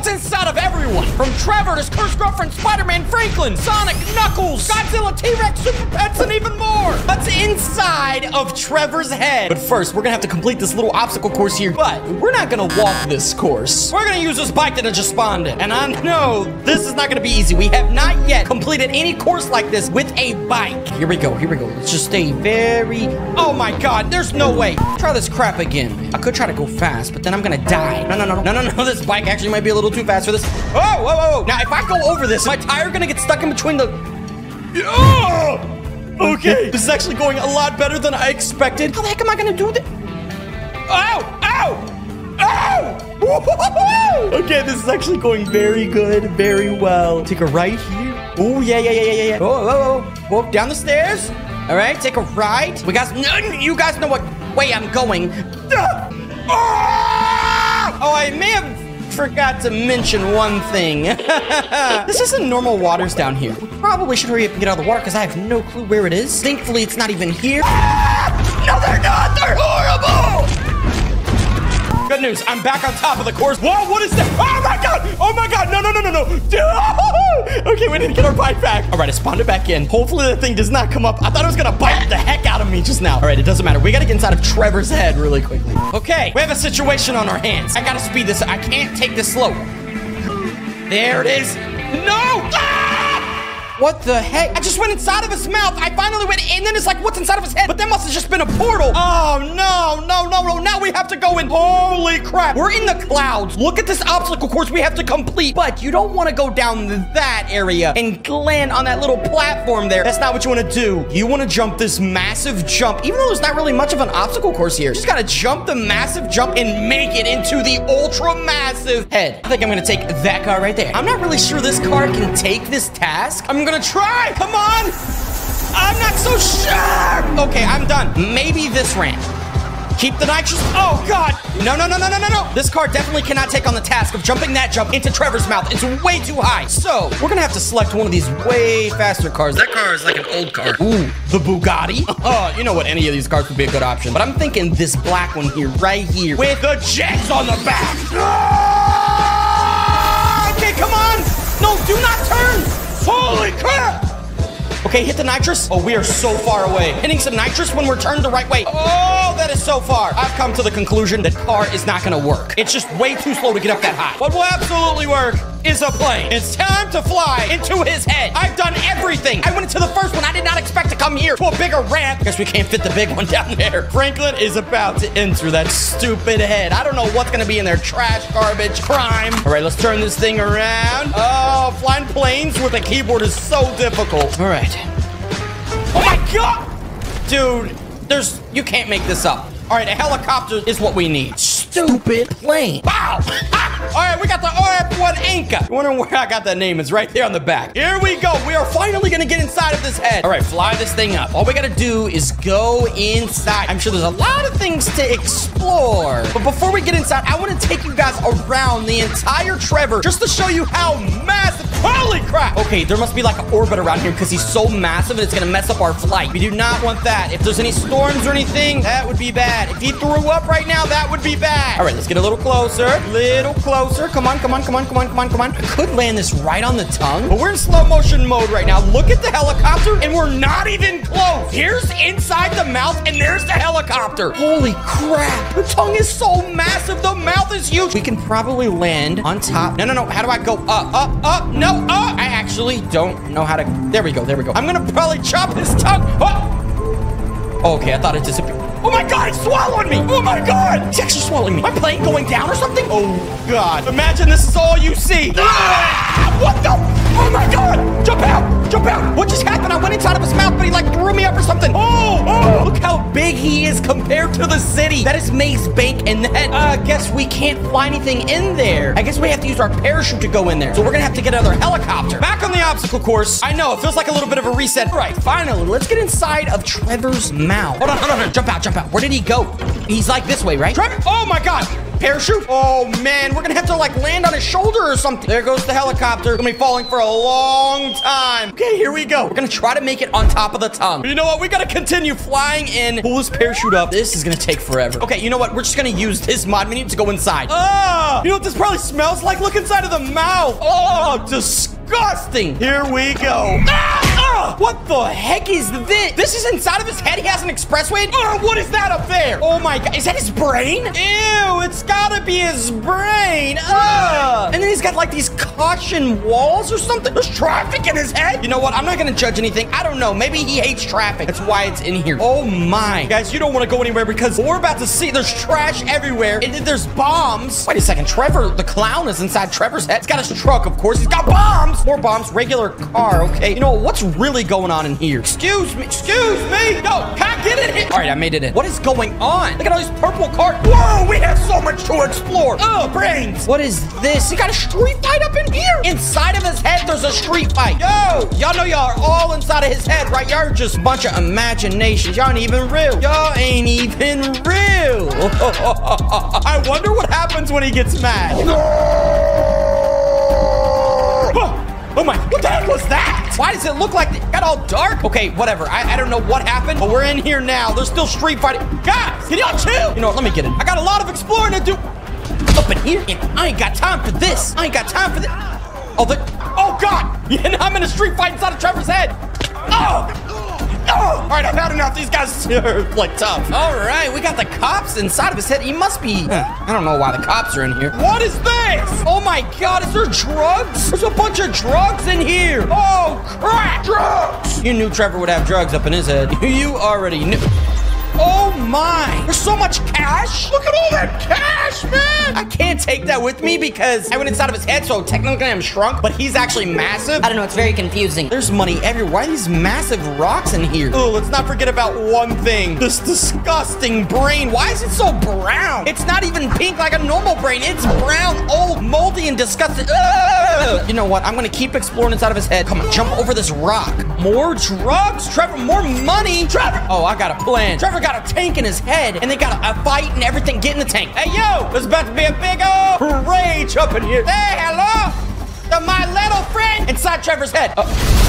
What's inside of everyone? From Trevor to Cursed Girlfriend, Spider-Man, Franklin, Sonic, Knuckles, Godzilla, T-Rex, Super Pets, and even more. That's inside of Trevor's head? But first, we're gonna have to complete this little obstacle course here. But we're not gonna walk this course. We're gonna use this bike that I just spawned in. And I know this is not gonna be easy. We have not yet completed any course like this with a bike. Here we go, here we go. Let's just stay very... Oh my God, there's no way. Try this crap again. I could try to go fast, but then I'm gonna die. No, no, no, no, no, no. This bike actually might be a little too fast for this. Oh, whoa, whoa, whoa. Now, if I go over this, my tire gonna get stuck in between the... Oh! Okay, this is actually going a lot better than I expected. How the heck am I gonna do this? Ow! Ow! Ow! Okay, this is actually going very good, very well. Take a right here. Oh, yeah, yeah, yeah, yeah, yeah. Oh, oh, oh. Walk down the stairs. All right, take a right. We got, you guys know what way I'm going. Ah! Oh, I may have forgot to mention one thing. this isn't normal waters down here. We probably should hurry up and get out of the water because I have no clue where it is. Thankfully, it's not even here. Ah! No, they're not. They're horrible. Good news, I'm back on top of the course. Whoa, what is that? Oh my god! Oh my god! No, no, no, no, no! okay, we need to get our bike back. All right, I spawned it back in. Hopefully the thing does not come up. I thought it was gonna bite the heck out of me just now. All right, it doesn't matter. We gotta get inside of Trevor's head really quickly. Okay, we have a situation on our hands. I gotta speed this. I can't take this slow. There it is. No! Ah! What the heck? I just went inside of his mouth. I finally went in, and then it's like, what's inside of his head? But that must have just been a portal. Oh, no, no, no, no. Now we have to go in. Holy crap. We're in the clouds. Look at this obstacle course we have to complete. But you don't want to go down that area and land on that little platform there. That's not what you want to do. You want to jump this massive jump, even though there's not really much of an obstacle course here. You just got to jump the massive jump and make it into the ultra massive head. I think I'm going to take that car right there. I'm not really sure this car can take this task. I'm gonna try. Come on. I'm not so sure. Okay, I'm done. Maybe this ramp. Keep the nitrous. Oh, God. No, no, no, no, no, no, no. This car definitely cannot take on the task of jumping that jump into Trevor's mouth. It's way too high. So we're going to have to select one of these way faster cars. That car is like an old car. Ooh, the Bugatti. Oh, you know what? Any of these cars would be a good option. But I'm thinking this black one here, right here, with the jets on the back. Ah! Okay, come on. No, do not turn. Holy crap! Okay, hit the nitrous. Oh, we are so far away. Hitting some nitrous when we're turned the right way. Oh, that is so far. I've come to the conclusion that car is not gonna work. It's just way too slow to get up that high. What will absolutely work is a plane. It's time to fly into his head. I've done everything. I went into the first one. I did not expect to come here to a bigger ramp. Guess we can't fit the big one down there. Franklin is about to enter that stupid head. I don't know what's gonna be in there. Trash, garbage, crime. All right, let's turn this thing around. Oh, flying planes with a keyboard is so difficult. All right. Oh my god! Dude, there's, you can't make this up. All right, a helicopter is what we need. Stupid plane. Wow! All right, we got the RF-1 Anka. You wondering where I got that name? It's right there on the back. Here we go. We are finally gonna get inside of this head. All right, fly this thing up. All we gotta do is go inside. I'm sure there's a lot of things to explore. But before we get inside, I wanna take you guys around the entire Trevor just to show you how massive Holy crap! Okay, there must be like an orbit around here because he's so massive and it's gonna mess up our flight. We do not want that. If there's any storms or anything, that would be bad. If he threw up right now, that would be bad. All right, let's get a little closer. Little closer. Come on, come on, come on, come on, come on, come on. I could land this right on the tongue, but we're in slow motion mode right now. Look at the helicopter, and we're not even close. Here's inside the mouth, and there's the helicopter. Holy crap! The tongue is so massive. The mouth is huge. We can probably land on top. No, no, no. How do I go up, up, up? No, up. I actually don't know how to. There we go. There we go. I'm gonna probably chop his tongue. Oh. Okay, I thought it disappeared. Oh my god, it's swallowing me! Oh my god! It's actually swallowing me. My plane going down or something? Oh god. Imagine this is all you see. Ah! What the? Oh my god! Jump out! Jump out! What just happened? I went inside of his mouth, but he like threw me up or something. Oh! Oh! Look how big he is compared to the city. That is Maze Bank, and that, uh, guess we can't fly anything in there. I guess we have to use our parachute to go in there. So we're gonna have to get another helicopter. Back on the obstacle course. I know, it feels like a little bit of a reset. All right, finally, let's get inside of Trevor's mouth. Hold on, hold on, hold on. Jump out, jump out. Where did he go? He's like this way, right? Trevor! Oh my god! Parachute? Oh, man. We're gonna have to, like, land on his shoulder or something. There goes the helicopter. Gonna be falling for a long time. Okay, here we go. We're gonna try to make it on top of the tongue. You know what? We gotta continue flying in. Pull this parachute up. This is gonna take forever. Okay, you know what? We're just gonna use this mod menu to go inside. Ah! You know what this probably smells like? Look inside of the mouth. Oh, disgusting. Here we go. Ah! Ah! What the heck is this? This is inside of his head. He has an expressway. Oh, what is that up there? Oh my god. Is that his brain? Ew, it's gotta be his brain. Ugh. And then he's got like these caution walls or something. There's traffic in his head. You know what? I'm not gonna judge anything. I don't know. Maybe he hates traffic. That's why it's in here. Oh my. Guys, you don't want to go anywhere because we're about to see there's trash everywhere. And then there's bombs. Wait a second. Trevor, the clown is inside Trevor's head. He's got his truck, of course. He's got bombs. More bombs. Regular car. Okay. You know what's really going on in here? Excuse me. Excuse me. No, can't get in here. All right, I made it in. What is going on? Look at all these purple cars. Whoa, we have so much to explore. Oh, brains. What is this? He got a street fight up in here. Inside of his head, there's a street fight. Yo, y'all know y'all are all inside of his head, right? Y'all are just a bunch of imaginations. Y'all ain't even real. Y'all ain't even real. I wonder what happens when he gets mad. Oh, oh my, what the heck was that? Why does it look like it got all dark? Okay, whatever. I, I don't know what happened, but we're in here now. There's still street fighting. Guys, can y'all chill? You know what, let me get in. I got a lot of exploring to do. Up in here, and I ain't got time for this. I ain't got time for this. Oh, the, oh God! I'm in a street fight inside of Trevor's head. Oh! Oh! All right, I've had enough. These guys are like tough. All right, we got the cops inside of his head. He must be. I don't know why the cops are in here. What is this? Oh my God, is there drugs? There's a bunch of drugs in here. Oh crap! Drugs! You knew Trevor would have drugs up in his head. You already knew. Oh my! There's so much cash! Look at all that cash, man! I can't take that with me because I went inside of his head, so technically I'm shrunk, but he's actually massive. I don't know, it's very confusing. There's money everywhere. Why are these massive rocks in here? Oh, let's not forget about one thing. This disgusting brain. Why is it so brown? It's not even pink like a normal brain. It's brown, old, moldy, and disgusting. Ugh. You know what? I'm gonna keep exploring inside of his head. Come on, jump over this rock. More drugs? Trevor, more money? Trevor! Oh, I got a plan. Trevor got a tank in his head, and they got a, a fight and everything. Get in the tank. Hey, yo! There's about to be a big old rage up in here. Hey, hello! The my little friend inside Trevor's head. Uh, oh!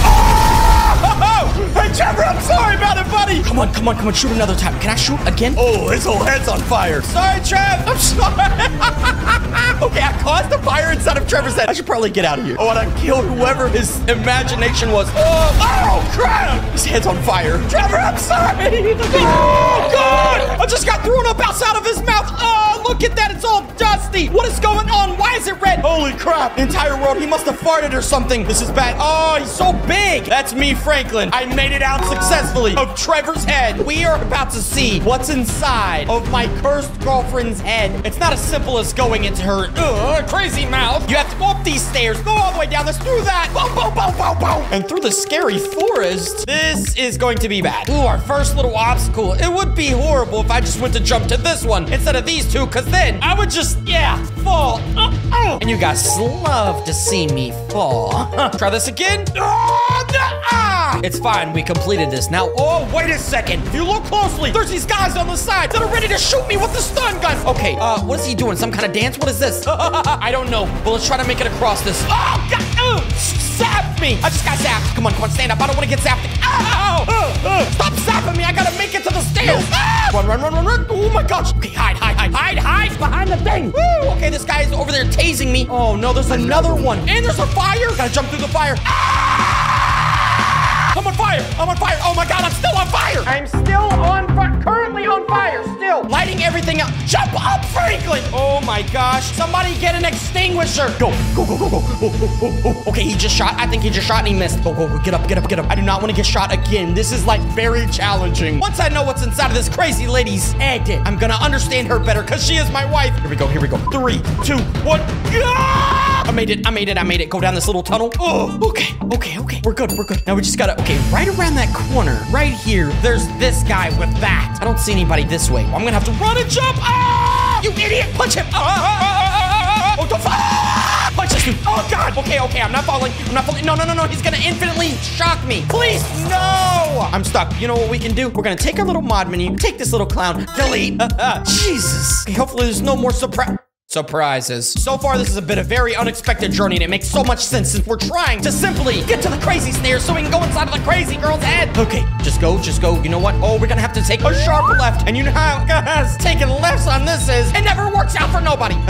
Come on, come on. Shoot another time. Can I shoot again? Oh, his whole head's on fire. Sorry, Trev. I'm sorry. okay, I caused a fire inside of Trevor's head. I should probably get out of here. I want to kill whoever his imagination was. Oh, oh, crap. His head's on fire. Trevor, I'm sorry. Oh, God. I just got thrown up outside of his mouth. Oh, look at that. It's all dusty. What is going on? Why is it red? Holy crap. The entire world. He must have farted or something. This is bad. Oh, he's so big. That's me, Franklin. I made it out successfully of Trevor's head. We are about to see what's inside of my cursed girlfriend's head. It's not as simple as going into her uh, crazy mouth. You have to go up these stairs, go all the way down this, through that, boom, boom, boom, boom, boom, and through the scary forest. This is going to be bad. Ooh, our first little obstacle. It would be horrible if I just went to jump to this one instead of these two, because then I would just, yeah, fall. Uh, uh. And you guys love to see me fall. Try this again. Oh, ah! It's fine. We completed this. Now, oh, wait a second. If you look closely, there's these guys on the side that are ready to shoot me with the stun gun. Okay, uh, what is he doing? Some kind of dance? What is this? I don't know. But let's try to make it across this. Oh, God. Uh, zapped me. I just got zapped. Come on, come on, stand up. I don't want to get zapped. Ow! Uh, uh, stop zapping me. I gotta make it to the stairs. Ah! Run, run, run, run, run. Oh my gosh. Okay, hide, hide, hide, hide, hide behind the thing. Woo! Okay, this guy is over there tasing me. Oh no, there's another one. And there's a fire. Gotta jump through the fire. Ah! I'm on fire. I'm on fire. Oh my god, I'm still on fire. I'm still on fire. On fire. Still lighting everything up. Jump up, Franklin. Oh my gosh. Somebody get an extinguisher. Go, go, go, go, go. Oh, oh, oh, oh. Okay, he just shot. I think he just shot and he missed. Go, go, go. Get up, get up, get up. I do not want to get shot again. This is like very challenging. Once I know what's inside of this crazy lady's head, I'm gonna understand her better because she is my wife. Here we go, here we go. Three, two, one. Ah! I made it, I made it, I made it. Go down this little tunnel. Oh, okay, okay, okay. We're good, we're good. Now we just gotta, okay, right around that corner, right here, there's this guy with that. I don't see anybody this way. I'm gonna have to run and jump. Ah! You idiot! Punch him! Ah! ah, ah, ah, oh, don't! Ah! Punch this dude! Oh, God! Okay, okay, I'm not falling. I'm not falling. No, no, no, no. He's gonna infinitely shock me. Please, no! I'm stuck. You know what we can do? We're gonna take our little mod menu, take this little clown, delete. Jesus. Okay, hopefully there's no more surprise. Surprises. So far, this is a very unexpected journey, and it makes so much sense since we're trying to simply get to the crazy snare so we can go inside of the crazy girl's head. Okay, just go, just go. You know what? Oh, we're gonna have to take a sharp left, and you know how, guys, taking lefts on this is, it never works out for nobody.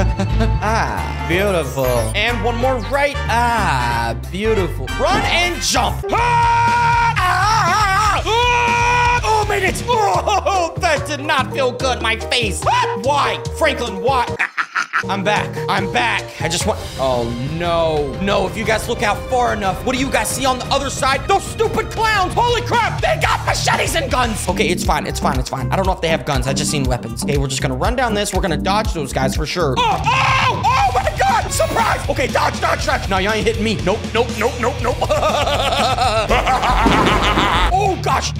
ah, beautiful. And one more right. Ah, beautiful. Run and jump. Ah! Ah! Ah! Oh, made it. Oh, that did not feel good. My face. Why? Franklin, why? I'm back. I'm back. I just want. Oh no. No, if you guys look out far enough, what do you guys see on the other side? Those stupid clowns. Holy crap. They got machetes and guns. Okay, it's fine. It's fine. It's fine. I don't know if they have guns. I just seen weapons. Okay, we're just gonna run down this. We're gonna dodge those guys for sure. Oh, oh, oh my god. Surprise. Okay, dodge, dodge, dodge. No, y'all ain't hitting me. Nope, nope, nope, nope, nope. oh gosh.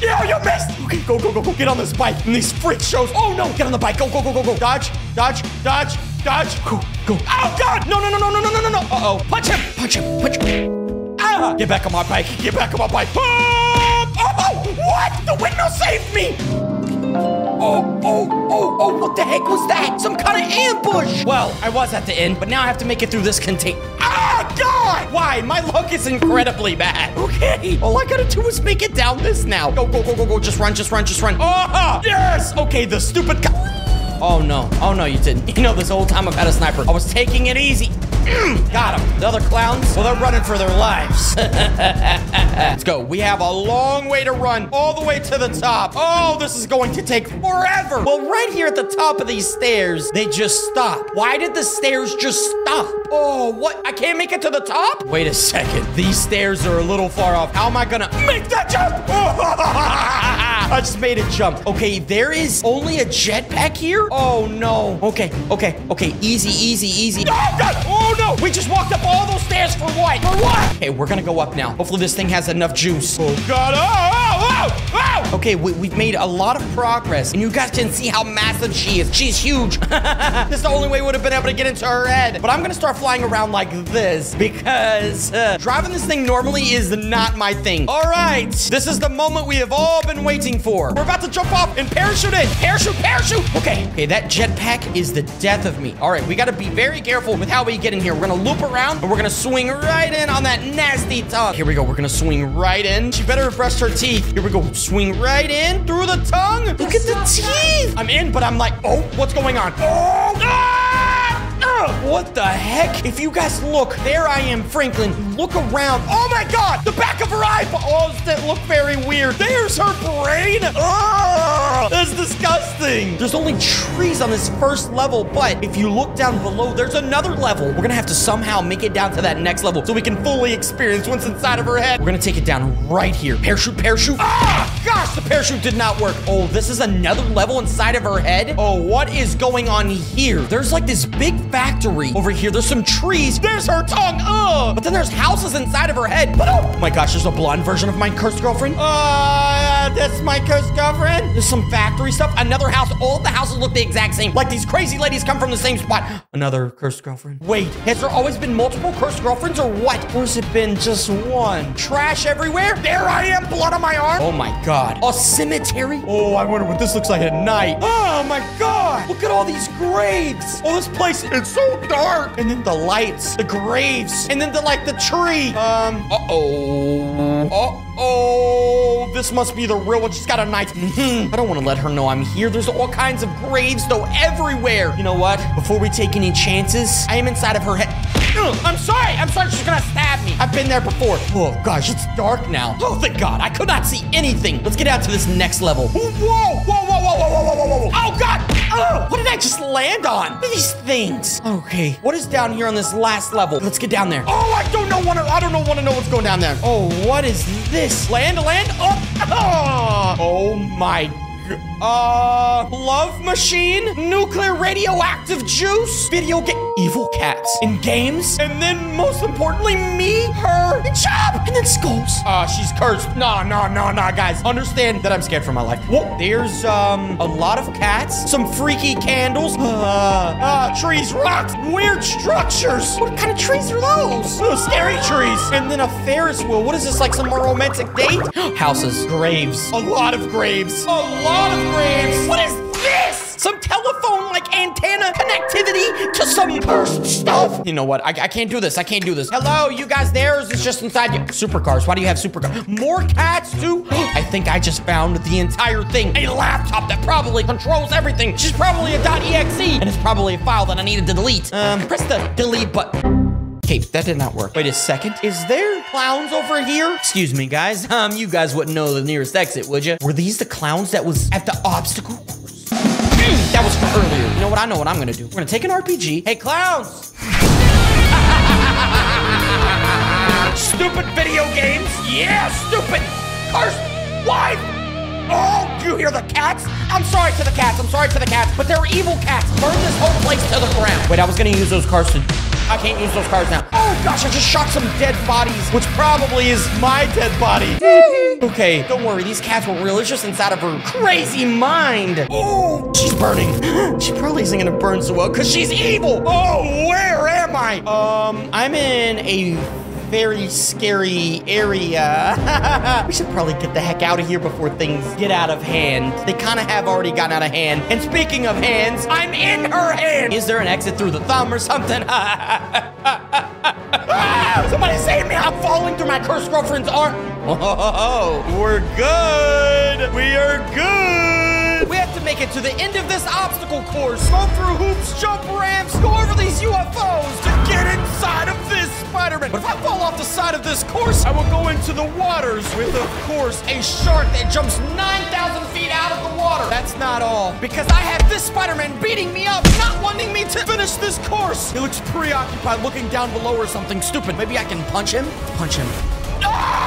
Yeah, you missed! Okay, go, go, go, go, get on this bike. And these freak shows. Oh no, get on the bike. Go, go, go, go, go. Dodge, dodge, dodge, dodge. Go, go. Oh god! No, no, no, no, no, no, no, no, no. Uh-oh. Punch him! Punch him! Punch him! Ah! Get back on my bike. Get back on my bike. Ah! Oh, what? The windmill saved me! Oh, oh, oh, oh, what the heck was that? Some kind of ambush! Well, I was at the end, but now I have to make it through this contain- Ah, God! Why? My luck is incredibly bad. Okay, all I gotta do is make it down this now. Go, go, go, go, go, just run, just run, just run. Oh, yes! Okay, the stupid guy- Oh no, oh no, you didn't. You know, this whole time I've had a sniper. I was taking it easy. Got him. The other clowns, well, they're running for their lives. Let's go. We have a long way to run, all the way to the top. Oh, this is going to take forever. Well, right here at the top of these stairs, they just stop. Why did the stairs just stop? Oh, what? I can't make it to the top? Wait a second. These stairs are a little far off. How am I gonna make that jump? I just made a jump. Okay, there is only a jetpack here? Oh, no. Okay, okay, okay. Easy, easy, easy. Oh, God! Oh, no! We just walked up all those stairs for what? For what? Okay, we're gonna go up now. Hopefully this thing has enough juice. Oh, God. Oh, oh. Okay, we, we've made a lot of progress, and you guys can see how massive she is. She's huge. this is the only way we would have been able to get into her head. But I'm gonna start flying around like this because uh, driving this thing normally is not my thing. All right, this is the moment we have all been waiting for. We're about to jump off and parachute in. Parachute, parachute. Okay, okay, that jetpack is the death of me. All right, we gotta be very careful with how we get in here. We're gonna loop around and we're gonna swing right in on that nasty tongue. Here we go, we're gonna swing right in. She better have brushed her teeth. Here we go, swing right in through the tongue. Look at the teeth. I'm in, but I'm like, oh, what's going on? Oh, ah! Ah! What the heck? If you guys look, there I am, Franklin. Look around. Oh my god! The back of her eyeball. Oh, that look very weird? There's her brain. Oh, that's disgusting. There's only trees on this first level, but if you look down below, there's another level. We're gonna have to somehow make it down to that next level so we can fully experience what's inside of her head. We're gonna take it down right here. Parachute, parachute. Ah! Gosh, the parachute did not work. Oh, this is another level inside of her head. Oh, what is going on here? There's like this big factory over here. There's some trees. There's her tongue. Ugh. But then there's houses inside of her head. But oh my gosh, there's a blonde version of my cursed girlfriend. Uh, that's my cursed girlfriend. There's some factory stuff. Another house. All the houses look the exact same. Like these crazy ladies come from the same spot. Another cursed girlfriend. Wait, has there always been multiple cursed girlfriends or what? Or has it been just one? Trash everywhere. There I am, blood on my arm. Oh my god. A cemetery? Oh, I wonder what this looks like at night. Oh my god. Look at all these graves. Oh, this place is so dark. And then the lights, the graves, and then the like the tree. Um, uh-oh. Uh-oh. This must be the real one. She's got a knife. Mhm. I don't want to let her know I'm here. There's all kinds of graves, though, everywhere. You know what? Before we take any chances, I am inside of her head. I'm sorry. I'm sorry. She's gonna stab me. I've been there before. Oh, gosh. It's dark now. Oh, thank God. I could not see anything. Let's get out to this next level. Whoa, whoa, whoa, whoa, whoa, whoa, whoa, whoa, whoa. Oh, God. Ugh, what did I just land on? These things? Okay. What is down here on this last level? Let's get down there. Oh, I don't know. Want to? I don't know. Want to know what's going down there? Oh, what is this? Land, land. Oh, oh, oh my uh, love machine, nuclear radioactive juice, video game, evil cats in games, and then most importantly, me, her, and Chop, and then skulls. Uh, she's cursed. Nah, nah, nah, nah, guys. Understand that I'm scared for my life. Whoa, there's um a lot of cats, some freaky candles, uh, uh, trees, rocks, weird structures. What kind of trees are those? Oh, scary trees. And then a Ferris wheel. What is this? Like some romantic date? Houses, graves, a lot of graves, a lot of What is this? some telephone like antenna connectivity to some cursed stuff. You know what? I, I can't do this. I can't do this. Hello, you guys there? Is this just inside you? Supercars. Why do you have supercars? More cats too? I think I just found the entire thing. A laptop that probably controls everything. She's probably a .exe, and it's probably a file that I needed to delete. Um, press the delete button. Okay, that did not work. Wait a second. Is there clowns over here? Excuse me, guys. Um, you guys wouldn't know the nearest exit, would you? Were these the clowns that was at the obstacle course? That was from earlier. You know what? I know what I'm gonna do. We're gonna take an RPG. Hey, clowns! stupid video games. Yeah, stupid. Curse. Why? Oh, do you hear the cats? I'm sorry to the cats. I'm sorry to the cats, but they're evil cats. Burn this whole place to the ground. Wait, I was gonna use those cars to I can't use those cars now. Oh gosh, I just shot some dead bodies, which probably is my dead body. okay, don't worry. These cats were really just inside of her crazy mind. Oh, she's burning. she probably isn't gonna burn so well because she's evil. Oh, where am I? Um, I'm in a very scary area. we should probably get the heck out of here before things get out of hand. They kind of have already gotten out of hand. And speaking of hands, I'm in her hand. Is there an exit through the thumb or something? Ah, somebody save me! I'm falling through my cursed girlfriend's arm. Oh, we're good. We are good. Make it to the end of this obstacle course. Go through hoops, jump ramps, go over these UFOs to get inside of this Spider-Man. But if I fall off the side of this course, I will go into the waters with, of course, a shark that jumps 9,000 feet out of the water. That's not all. Because I have this Spider-Man beating me up, not wanting me to finish this course. He looks preoccupied looking down below or something stupid. Maybe I can punch him? Punch him.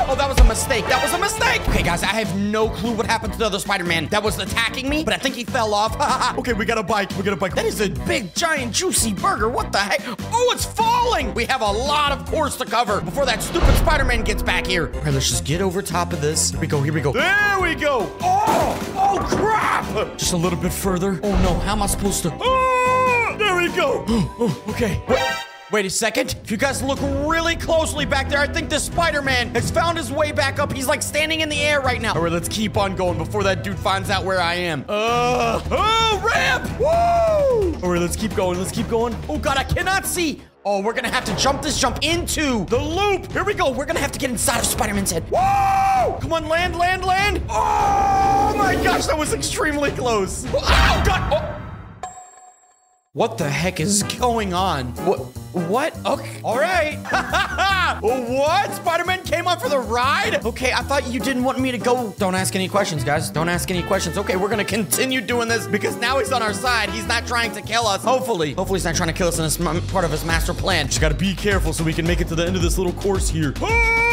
Oh, that was a mistake. That was a mistake. Okay, guys, I have no clue what happened to the other Spider-Man that was attacking me, but I think he fell off. okay, we got a bike. We got a bike. That is a big, giant, juicy burger. What the heck? Oh, it's falling. We have a lot of course to cover before that stupid Spider-Man gets back here. All right, let's just get over top of this. Here we go. Here we go. There we go. Oh, oh, crap. Just a little bit further. Oh, no. How am I supposed to? Oh, there we go. Oh, okay. What? Wait a second. If you guys look really closely back there, I think this Spider-Man has found his way back up. He's like standing in the air right now. All right, let's keep on going before that dude finds out where I am. Uh, oh, ramp! Woo! All right, let's keep going. Let's keep going. Oh, God, I cannot see. Oh, we're gonna have to jump this jump into the loop. Here we go. We're gonna have to get inside of Spider-Man's head. Whoa! Come on, land, land, land. Oh, my gosh, that was extremely close. Oh, God. Oh. What the heck is going on? What? What? Okay. All right. what? Spider-Man came on for the ride? Okay, I thought you didn't want me to go. Don't ask any questions, guys. Don't ask any questions. Okay, we're gonna continue doing this because now he's on our side. He's not trying to kill us. Hopefully. Hopefully he's not trying to kill us in this part of his master plan. Just gotta be careful so we can make it to the end of this little course here.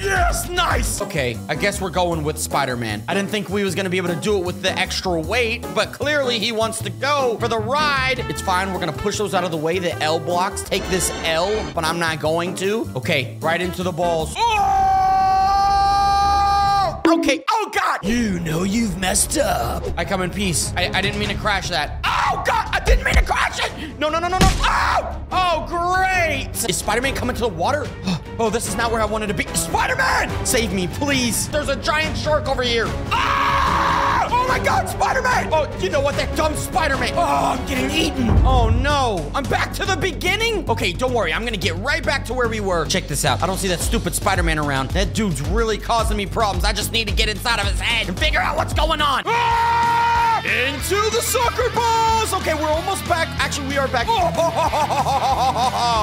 Yes, nice. Okay, I guess we're going with Spider-Man. I didn't think we was gonna be able to do it with the extra weight, but clearly he wants to go for the ride. It's fine, we're gonna push those out of the way, the L blocks. Take this L, but I'm not going to. Okay, right into the balls. Oh! Okay, oh God! You know you've messed up. I come in peace. I, I didn't mean to crash that. Oh God, I didn't mean to crash it! No, no, no, no, no, oh! Oh, great! Is Spider-Man coming to the water? Oh, this is not where I wanted to be. Spider-Man! Save me, please. There's a giant shark over here. Ah! Oh my God, Spider-Man! Oh, you know what? That dumb Spider-Man. Oh, I'm getting eaten. Oh no, I'm back to the beginning? Okay, don't worry. I'm gonna get right back to where we were. Check this out. I don't see that stupid Spider-Man around. That dude's really causing me problems. I just need to get inside of his head and figure out what's going on. Ah! Into the soccer balls! Okay, we're almost back. Actually, we are back.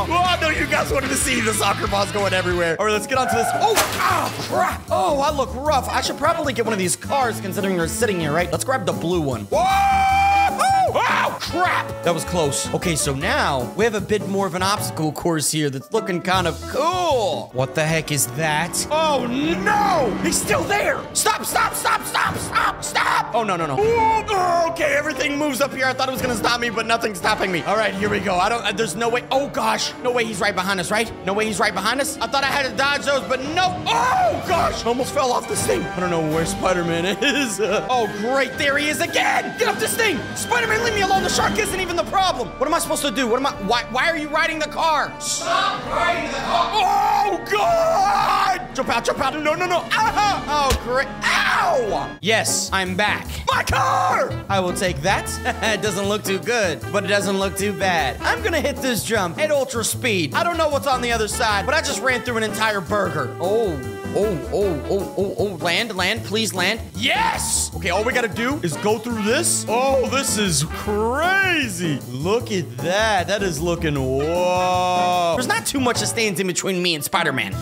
Oh, I know you guys wanted to see the soccer balls going everywhere. All right, let's get onto this. Oh, oh, crap. Oh, I look rough. I should probably get one of these cars considering we're sitting here, right? Let's grab the blue one. Whoa! Oh, crap! That was close. Okay, so now we have a bit more of an obstacle course here that's looking kind of cool. What the heck is that? Oh, no! He's still there! Stop, stop, stop, stop, stop, stop! Oh, no, no, no. Ooh, okay, everything moves up here. I thought it was gonna stop me, but nothing's stopping me. All right, here we go. I don't, uh, there's no way. Oh, gosh. No way he's right behind us, right? No way he's right behind us? I thought I had to dodge those, but no. Oh, gosh! I almost fell off this thing. I don't know where Spider-Man is. oh, great. There he is again! Get up this thing! Spider-Man, leave me alone. The shark isn't even the problem. What am I supposed to do? What am I? Why? Why are you riding the car? Stop riding the car. Oh God! jump out, jump out. No, no, no. Ah! Oh, great. Ow! Yes, I'm back. My car! I will take that. it doesn't look too good, but it doesn't look too bad. I'm gonna hit this jump at ultra speed. I don't know what's on the other side, but I just ran through an entire burger. Oh, oh, oh, oh, oh, oh. Land, land, please land. Yes! Okay, all we gotta do is go through this. Oh, this is crazy. Look at that. That is looking whoa. There's not too much that stands in between me and Spider-Man.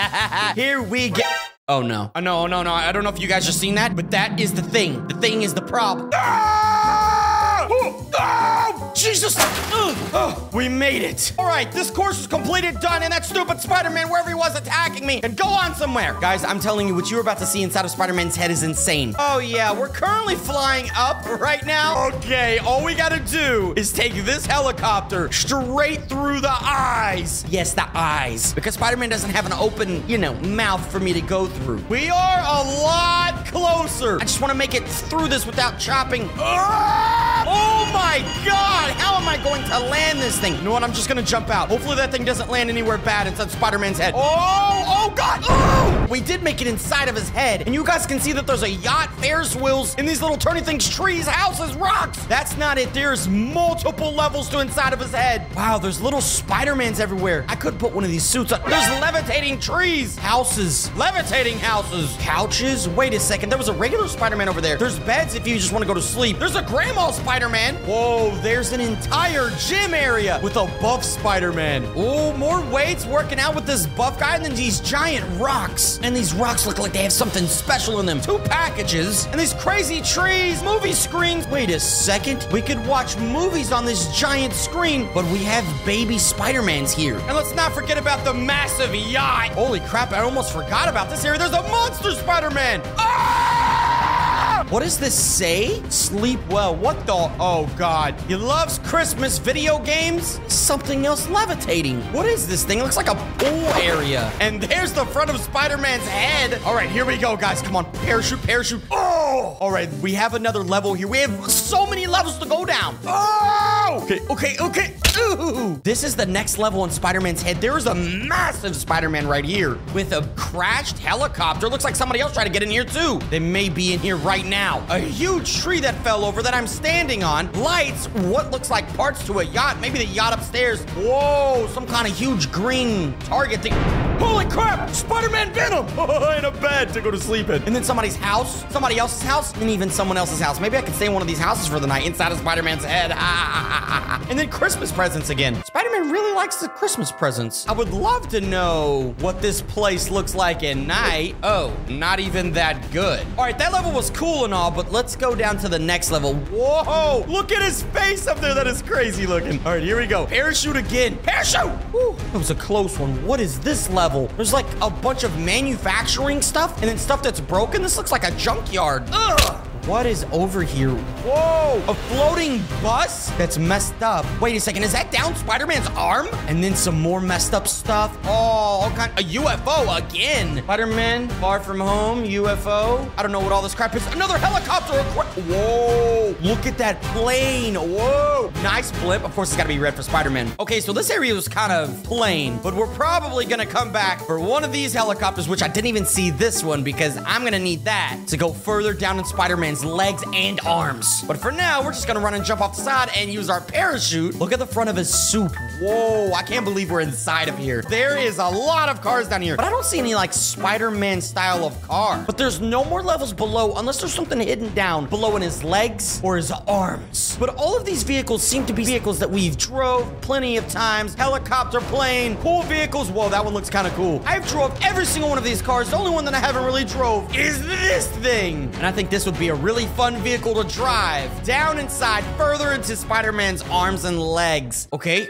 Here we go. Oh no. Oh, no, no, no. I don't know if you guys just seen that, but that is the thing. The thing is the problem. Ah! Oh, oh, Jesus! Ugh. Oh, we made it. All right, this course is completed, done, and that stupid Spider-Man, wherever he was attacking me, and go on somewhere. Guys, I'm telling you, what you're about to see inside of Spider-Man's head is insane. Oh yeah, we're currently flying up right now. Okay, all we gotta do is take this helicopter straight through the eyes. Yes, the eyes. Because Spider-Man doesn't have an open, you know, mouth for me to go through. We are a lot closer. I just want to make it through this without chopping. Ah! Oh my god! How am I going to land this thing? You know what? I'm just gonna jump out. Hopefully that thing doesn't land anywhere bad inside Spider-Man's head. Oh! Oh god! Oh! We did make it inside of his head. And you guys can see that there's a yacht, Ferris wheels, and these little turning things, trees, houses, rocks. That's not it. There's multiple levels to inside of his head. Wow, there's little Spider-Mans everywhere. I could put one of these suits on. There's levitating trees, houses, levitating houses, couches. Wait a second. There was a regular Spider-Man over there. There's beds if you just want to go to sleep. There's a grandma Spider-Man. Whoa, there's an entire gym area with a buff Spider-Man. Oh, more weights working out with this buff guy then these giant rocks. And these rocks look like they have something special in them. Two packages and these crazy trees, movie screens. Wait a second. We could watch movies on this giant screen, but we have baby Spider-Mans here. And let's not forget about the massive yacht. Holy crap, I almost forgot about this area. There's a monster Spider-Man. Ah! What does this say? Sleep well. What the? Oh, God. He loves Christmas video games? Something else levitating. What is this thing? It looks like a pool area. And there's the front of Spider-Man's head. All right, here we go, guys. Come on. Parachute, parachute. Oh! All right, we have another level here. We have so many levels to go down. Oh! Okay, okay, okay. Ooh. This is the next level in Spider-Man's head. There is a massive Spider-Man right here with a crashed helicopter. Looks like somebody else tried to get in here too. They may be in here right now. A huge tree that fell over that I'm standing on. Lights, what looks like parts to a yacht. Maybe the yacht upstairs. Whoa, some kind of huge green target thing. Holy crap! Spider-Man Venom! Oh, in a bed to go to sleep in. And then somebody's house, somebody else's house, and even someone else's house. Maybe I could stay in one of these houses for the night inside of Spider-Man's head. and then Christmas presents again. Spider-Man really likes the Christmas presents. I would love to know what this place looks like at night. Oh, not even that good. All right, that level was cool and all, but let's go down to the next level. Whoa, look at his face up there. That is crazy looking. All right, here we go. Parachute again. Parachute! Whew, that was a close one. What is this level? There's like a bunch of manufacturing stuff and then stuff that's broken. This looks like a junkyard. Ugh! What is over here? Whoa! A floating bus that's messed up. Wait a second, is that down Spider-Man's arm? And then some more messed up stuff. Oh, all kind a UFO again. Spider-Man, far from home, UFO. I don't know what all this crap is. Another helicopter. Whoa! Look at that plane. Whoa! Nice blimp. Of course, it's gotta be red for Spider-Man. Okay, so this area was kind of plain, but we're probably gonna come back for one of these helicopters, which I didn't even see this one because I'm gonna need that to go further down in Spider-Man's legs and arms. But for now, we're just gonna run and jump off the side and use our parachute. Look at the front of his suit. Whoa, I can't believe we're inside of here. There is a lot of cars down here, but I don't see any like Spider-Man style of car. But there's no more levels below unless there's something hidden down below in his legs or his arms. But all of these vehicles seem to be vehicles that we've drove plenty of times. Helicopter, plane, cool vehicles. Whoa, that one looks kind of cool. I've drove every single one of these cars. The only one that I haven't really drove is this thing. And I think this would be a really fun vehicle to drive down inside further into Spider-Man's arms and legs. Okay,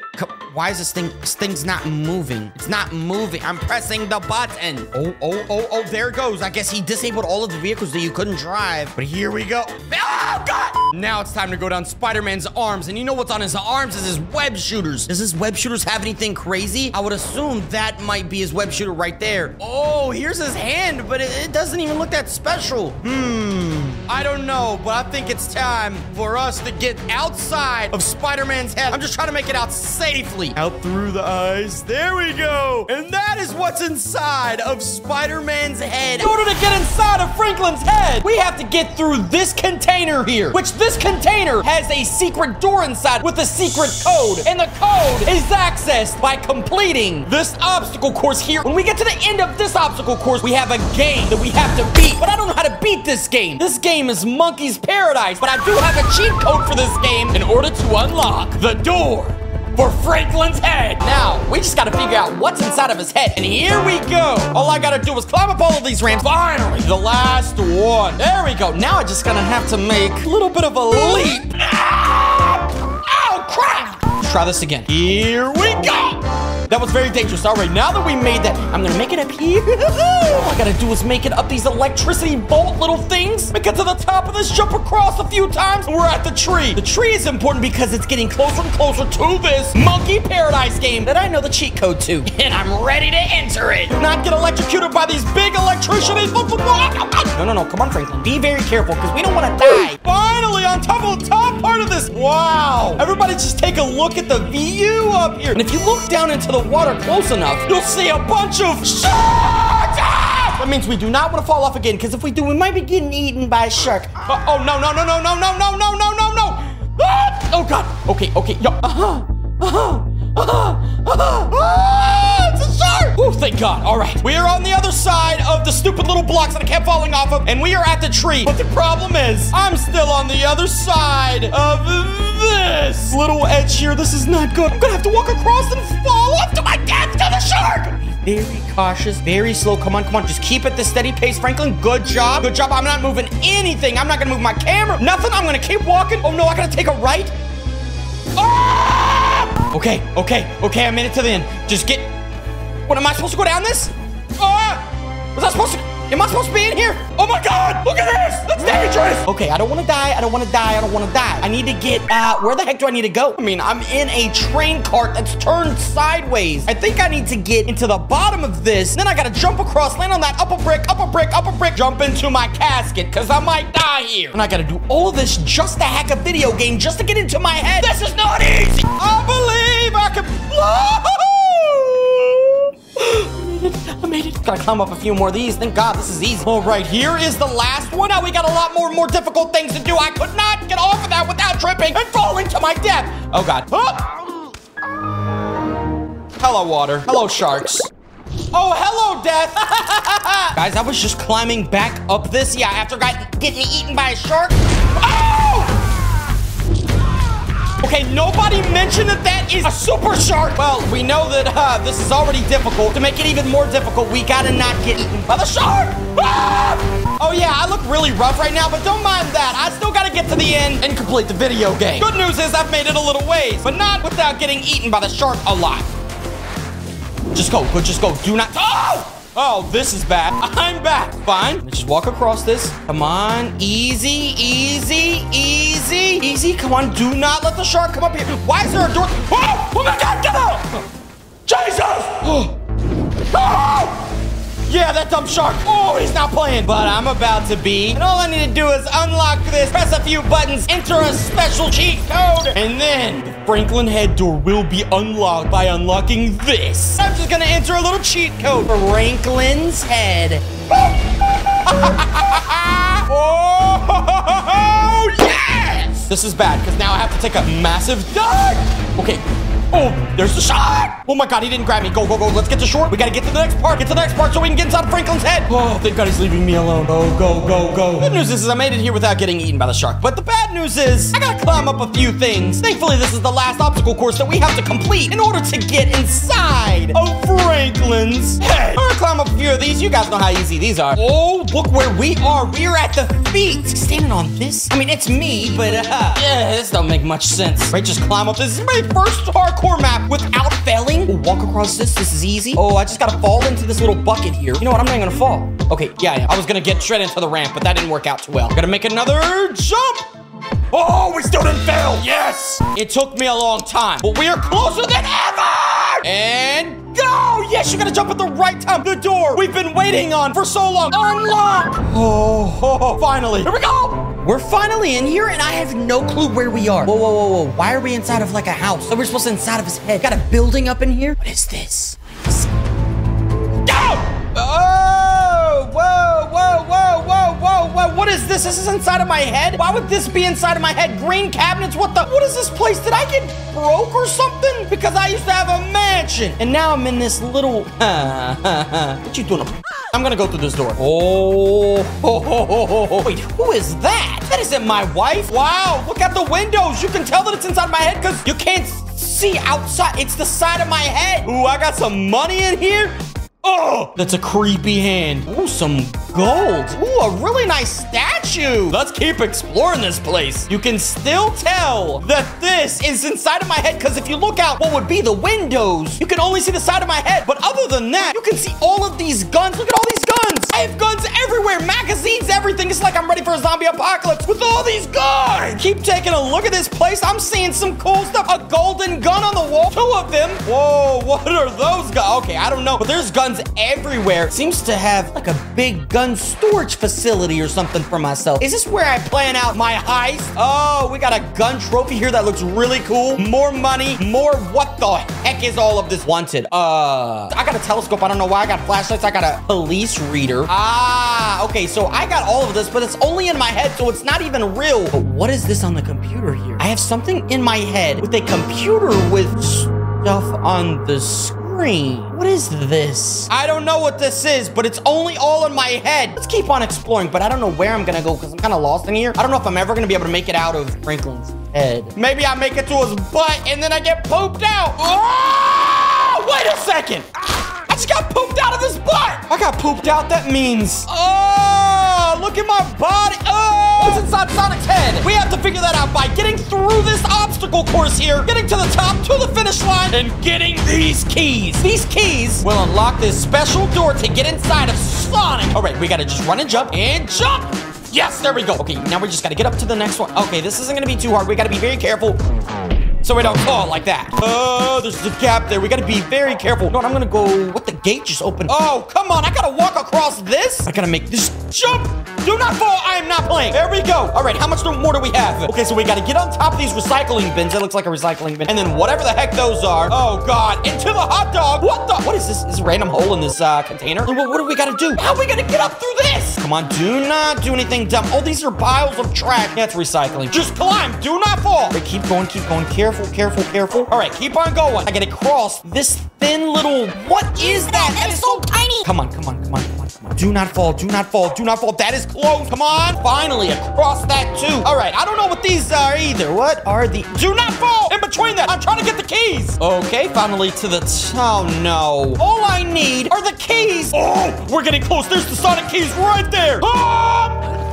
why is this thing, this thing's not moving? It's not moving. I'm pressing the button. Oh, oh, oh, oh, there it goes. I guess he disabled all of the vehicles that you couldn't drive. But here we go. Oh, God! Now it's time to go down Spider-Man's arms. And you know what's on his arms is his web shooters. Does his web shooters have anything crazy? I would assume that might be his web shooter right there. Oh, here's his hand, but it, it doesn't even look that special. Hmm. I don't know, but I think it's time for us to get outside of Spider-Man's head. I'm just trying to make it out safely. Out through the eyes. There we go. And that is what's inside of Spider-Man's head. In order to get inside of Franklin's head, we have to get through this container here, which this container has a secret door inside with a secret code. And the code is accessed by completing this obstacle course here. When we get to the end of this obstacle course, we have a game that we have to beat. But I don't know how to beat this game. This game is Monkey's Paradise, but I do have a cheat code for this game in order to unlock the door for Franklin's head. Now, we just gotta figure out what's inside of his head. And here we go. All I gotta do is climb up all of these ramps. Finally, the last one. There we go. Now I just gonna have to make a little bit of a leap. Ah! Oh, crap! Try this again. Here we go. That was very dangerous. All right, now that we made that, I'm gonna make it up here. All I gotta do is make it up these electricity bolt little things. Make it to the top of this, jump across a few times, and we're at the tree. The tree is important because it's getting closer and closer to this Monkey Paradise game that I know the cheat code to. And I'm ready to enter it. Do not get electrocuted by these big electricities. No, no, no, come on, Franklin. Be very careful because we don't want to die. Finally, on top of the top part of this. Wow. Everybody just take a look at the view up here. And if you look down into the water close enough, you'll see a bunch of sharks. Ah! That means we do not want to fall off again, because if we do, we might be getting eaten by a shark. Uh, oh, no, no, no, no, no, no, no, no, no, no, no. Ah! Oh, God. Okay, okay. Yo, uh-huh. Uh-huh. Uh-huh. Uh-huh. Ah, it's a shark. Oh, thank God. All right. We are on the other side of the stupid little blocks that I kept falling off of, and we are at the tree. But the problem is, I'm still on the other side of this little edge here. This is not good. I'm gonna have to walk across and fall off to my death to the shark. Very cautious, very slow. Come on, come on. Just keep at the steady pace, Franklin. Good job. Good job. I'm not moving anything. I'm not gonna move my camera. Nothing. I'm gonna keep walking. Oh no, I gotta take a right. Ah! Okay, okay, okay. I made it to the end. Just get. What am I supposed to go down this? Ah! Was I supposed to? Am I supposed to be in here? Oh my God! Look at this! That's dangerous! Okay, I don't want to die. I don't want to die. I don't want to die. I need to get, uh, where the heck do I need to go? I mean, I'm in a train cart that's turned sideways. I think I need to get into the bottom of this. Then I gotta jump across, land on that upper brick, upper brick, upper brick, jump into my casket, because I might die here. And I gotta do all of this just to hack a video game, just to get into my head. This is not easy! I believe I can... I made it. Gotta climb up a few more of these. Thank God this is easy. All right, here is the last one. Now we got a lot more more difficult things to do. I could not get off of that without tripping and falling to my death. Oh God. Oh! Hello, water. Hello, sharks. Oh, hello, death. Guys, I was just climbing back up this. Yeah, after got, getting eaten by a shark. Oh! Okay, nobody mentioned that that is a super shark. Well, we know that uh, this is already difficult. To make it even more difficult, we gotta not get eaten by the shark. Ah! Oh yeah, I look really rough right now, but don't mind that. I still gotta get to the end and complete the video game. Good news is I've made it a little ways, but not without getting eaten by the shark a lot. Just go, go, just go. Do not. Oh! Oh, this is bad. I'm back. Fine. Let's just walk across this. Come on. Easy, easy, easy, easy. Come on. Do not let the shark come up here. Why is there a door? Oh, oh my God, get out! Jesus! Oh. oh! Yeah, that dumb shark. Oh, he's not playing. But I'm about to be. And all I need to do is unlock this, press a few buttons, enter a special cheat code, and then the Franklin head door will be unlocked by unlocking this. I'm just gonna enter a little cheat code. Franklin's head. oh, yes! This is bad, because now I have to take a massive dive. Okay, Oh, there's the shot! Oh my god, he didn't grab me. Go, go, go. Let's get to shore. We gotta get to the next part. Get to the next part so we can get inside Franklin's head. Oh, thank god he's leaving me alone. Go, go, go, go. Good news is I made it here without getting eaten by the shark. But the bad news is I gotta climb up a few things. Thankfully, this is the last obstacle course that we have to complete in order to get inside of Franklin's head. I'm gonna climb up a few of these. You guys know how easy these are. Oh, look where we are. We're at the feet. Standing on this? I mean, it's me, but uh, yeah, this don't make much sense. Right, just climb up. This is my first parkour map without failing. We'll walk across this. This is easy. Oh, I just gotta fall into this little bucket here. You know what? I'm not even gonna fall. Okay, yeah, yeah. I was gonna get straight into the ramp, but that didn't work out too well. Gotta make another jump. Oh, we still didn't fail. Yes. It took me a long time, but we are closer than ever. And go. Yes, you gotta jump at the right time. The door we've been waiting on for so long. Unlock. Oh, oh, oh finally. Here we go. We're finally in here, and I have no clue where we are. Whoa, whoa, whoa, whoa. Why are we inside of like a house? Oh, we're supposed to inside of his head. Got a building up in here? What is this? Oh! Whoa, whoa, whoa, whoa, whoa, whoa. What is this? This is inside of my head? Why would this be inside of my head? Green cabinets? What the? What is this place? Did I get broke or something? Because I used to have a mansion. And now I'm in this little... what you doing? I'm gonna go through this door. Oh, ho, ho, ho. wait, who is that? That isn't my wife. Wow, look at the windows. You can tell that it's inside my head because you can't see outside. It's the side of my head. Ooh, I got some money in here. Oh, that's a creepy hand. Ooh, some gold. Ooh, a really nice statue. Let's keep exploring this place. You can still tell that this is inside of my head because if you look out what would be the windows, you can only see the side of my head. But other than that, you can see all of these guns. Look at all these guns. I have guns everywhere, magazines, everything. It's like I'm ready for a zombie apocalypse with all these guns. Keep taking a look at this place. I'm seeing some cool stuff. A golden gun on the wall. Two of them. Whoa, what are those guns? Okay, I don't know, but there's guns everywhere. Seems to have like a big gun storage facility or something for myself. Is this where I plan out my heist? Oh, we got a gun trophy here that looks really cool. More money, more what the heck is all of this wanted? Uh, I got a telescope. I don't know why I got flashlights. I got a police reader. Ah, okay, so I got all of this, but it's only in my head, so it's not even real. But what is this on the computer here? I have something in my head with a computer with stuff on the screen. What is this? I don't know what this is, but it's only all in my head. Let's keep on exploring, but I don't know where I'm gonna go because I'm kind of lost in here. I don't know if I'm ever gonna be able to make it out of Franklin's head. Maybe I make it to his butt and then I get pooped out. Oh! Wait a second. I just got pooped out of his butt. I got pooped out. That means, oh, look at my body. Oh, what's inside Sonic's head? We have to figure that out by getting through this obstacle course here, getting to the top, to the finish line, and getting these keys. These keys will unlock this special door to get inside of Sonic. All right, we gotta just run and jump and jump. Yes, there we go. Okay, now we just gotta get up to the next one. Okay, this isn't gonna be too hard. We gotta be very careful so we don't fall like that. Oh, there's a gap there. We gotta be very careful. No, I'm gonna go. What the gate just opened? Oh, come on. I gotta walk across this. I gotta make this jump. Do not fall. I am not playing. There we go. All right, how much more do we have? Okay, so we gotta get on top of these recycling bins. That looks like a recycling bin. And then whatever the heck those are. Oh, God. Into the hot dog. What the? What is this? This random hole in this uh, container? What, what do we gotta do? How are we gonna get up through this? Come on, do not do anything dumb. Oh, these are piles of trash. That's recycling. Just climb. Do not fall. Okay, keep going, keep going. Careful, careful, careful. All right, keep on going. I gotta cross this thin little... What is that? That is so tiny. Come on, come on, come on, Do not fall, do not fall, do not fall. That is close. Come on. Finally, across that too. All right, I don't know what these are either. What are the... Do not fall in between that. I'm trying to get the keys. Okay, finally to the... Oh, no. All I need are the keys. Oh, we're getting close. There's the Sonic keys right there. Ah!